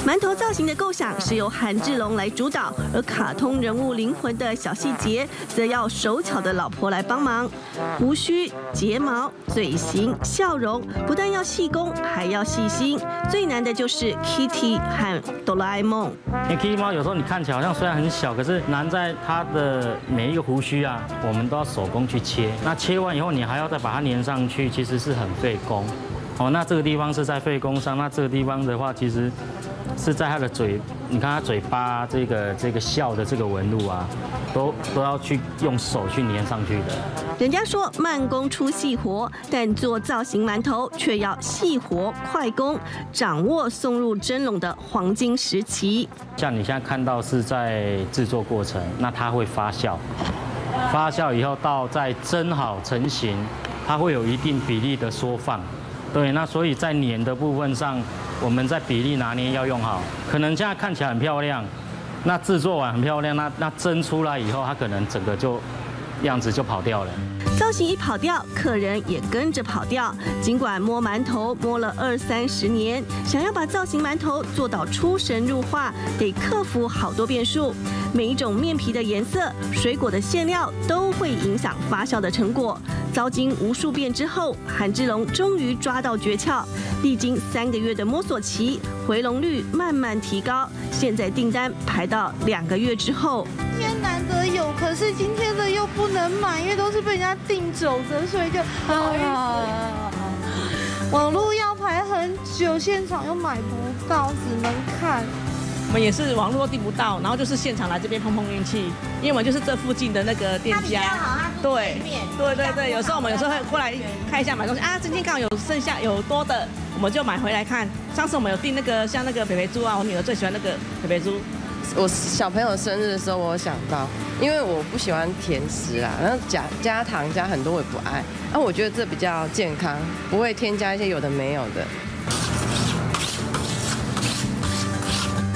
S20: 馒头造型的构想是由韩志龙来主导，而卡通人物灵魂的小细节，则要手巧的老婆来帮忙。胡须、睫毛、嘴型、笑容，不但要细工，还要细心。最难的就是 Kitty 和哆啦 A 梦。
S56: 因为 Kitty 猫有时候你看起来好像虽然很小，可是难在它的每一个胡须啊，我们都要手工去切。那切完以后，你还要再把它粘上去，其实是很费工。哦，那这个地方是在肺工上，那这个地方的话，其实。是在他的嘴，你看他嘴巴这个这个笑的这个纹路啊，都都要去用手去粘上去的。
S20: 人家说慢工出细活，但做造型馒头却要细活快工，掌握送入蒸笼的黄金时期。
S56: 像你现在看到是在制作过程，那它会发酵，发酵以后到再蒸好成型，它会有一定比例的缩放。对，那所以在粘的部分上。我们在比例拿捏要用好，可能现在看起来很漂亮，那制作完很漂亮，那那蒸出来以后，它可能整个就样子就跑掉了。
S20: 造型一跑掉，客人也跟着跑掉。尽管摸馒头摸了二三十年，想要把造型馒头做到出神入化，得克服好多变数。每一种面皮的颜色、水果的馅料都会影响发酵的成果。遭经无数遍之后，韩志龙终于抓到诀窍。历经三个月的摸索期，回笼率慢慢提高。现在订单排到两个月之后。
S57: 今天难得有，可是今天的又不能买，因为都是被人家订走的，所以就不好意思。网络要排很久，现场又买不到，只能看。
S58: 我们也是网络订不到，然后就是现场来这边碰碰运气，因为我们就是这附近的那个店家。对，对对对，有时候我们有时候会过来看一下买东西啊，今天刚好有剩下有多的，我们就买回来看。上次我们有订那个像那个肥肥猪啊，我女儿最喜欢那个肥肥猪。
S10: 我小朋友生日的时候，我想到，因为我不喜欢甜食啊，然后加加糖加很多我也不爱，那我觉得这比较健康，不会添加一些有的没有的。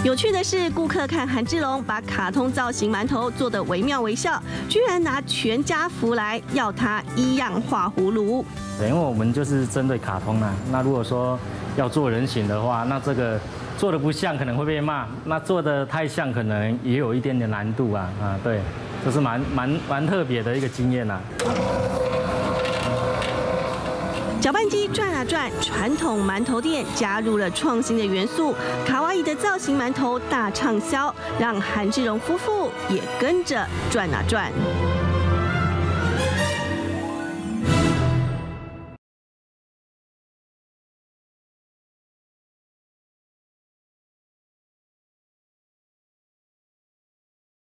S20: 有趣的是，顾客看韩志龙把卡通造型馒头做得惟妙惟肖，居然拿全家福来要他一样画葫芦。
S56: 对，因为我们就是针对卡通啊。那如果说要做人形的话，那这个做的不像可能会被骂，那做的太像可能也有一点点难度啊。啊，对，这是蛮蛮蛮特别的一个经验呐。
S20: 搅拌机转啊转，传统馒头店加入了创新的元素，卡哇伊的造型馒头大畅销，让韩志荣夫妇也跟着转啊转。